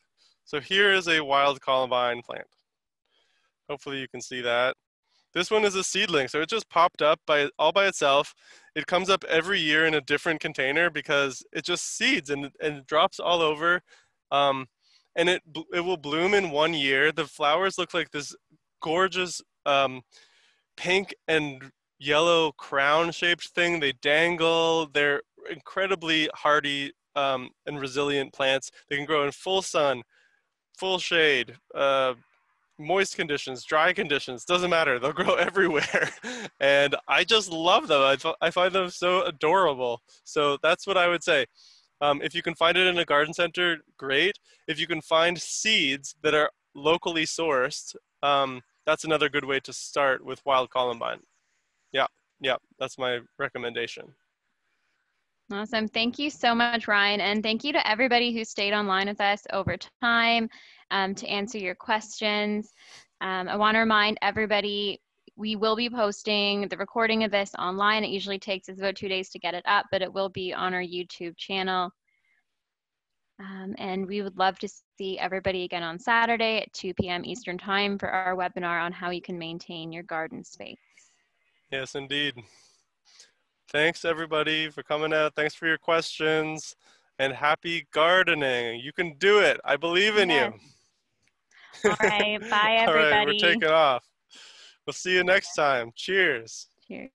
[SPEAKER 2] So here is a wild columbine plant. Hopefully you can see that. This one is a seedling, so it just popped up by all by itself. It comes up every year in a different container because it just seeds and, and it drops all over. Um, and it, it will bloom in one year. The flowers look like this gorgeous um, pink and yellow crown shaped thing. They dangle. They're incredibly hardy um, and resilient plants. They can grow in full sun, full shade, uh, moist conditions, dry conditions, doesn't matter. They'll grow everywhere. and I just love them. I, I find them so adorable. So that's what I would say. Um, if you can find it in a garden center, great. If you can find seeds that are locally sourced, um, that's another good way to start with wild columbine. Yeah, yeah, that's my recommendation.
[SPEAKER 1] Awesome. Thank you so much, Ryan. And thank you to everybody who stayed online with us over time um, to answer your questions. Um, I want to remind everybody we will be posting the recording of this online. It usually takes us about two days to get it up, but it will be on our YouTube channel. Um, and we would love to see everybody again on Saturday at 2 p.m. Eastern Time for our webinar on how you can maintain your garden space.
[SPEAKER 2] Yes, indeed. Thanks everybody for coming out. Thanks for your questions and happy gardening. You can do it. I believe in
[SPEAKER 1] Yes.
[SPEAKER 2] you.
[SPEAKER 1] All right. Bye, everybody.
[SPEAKER 2] All right, we're taking off. We'll see you next time. Cheers.
[SPEAKER 1] Cheers.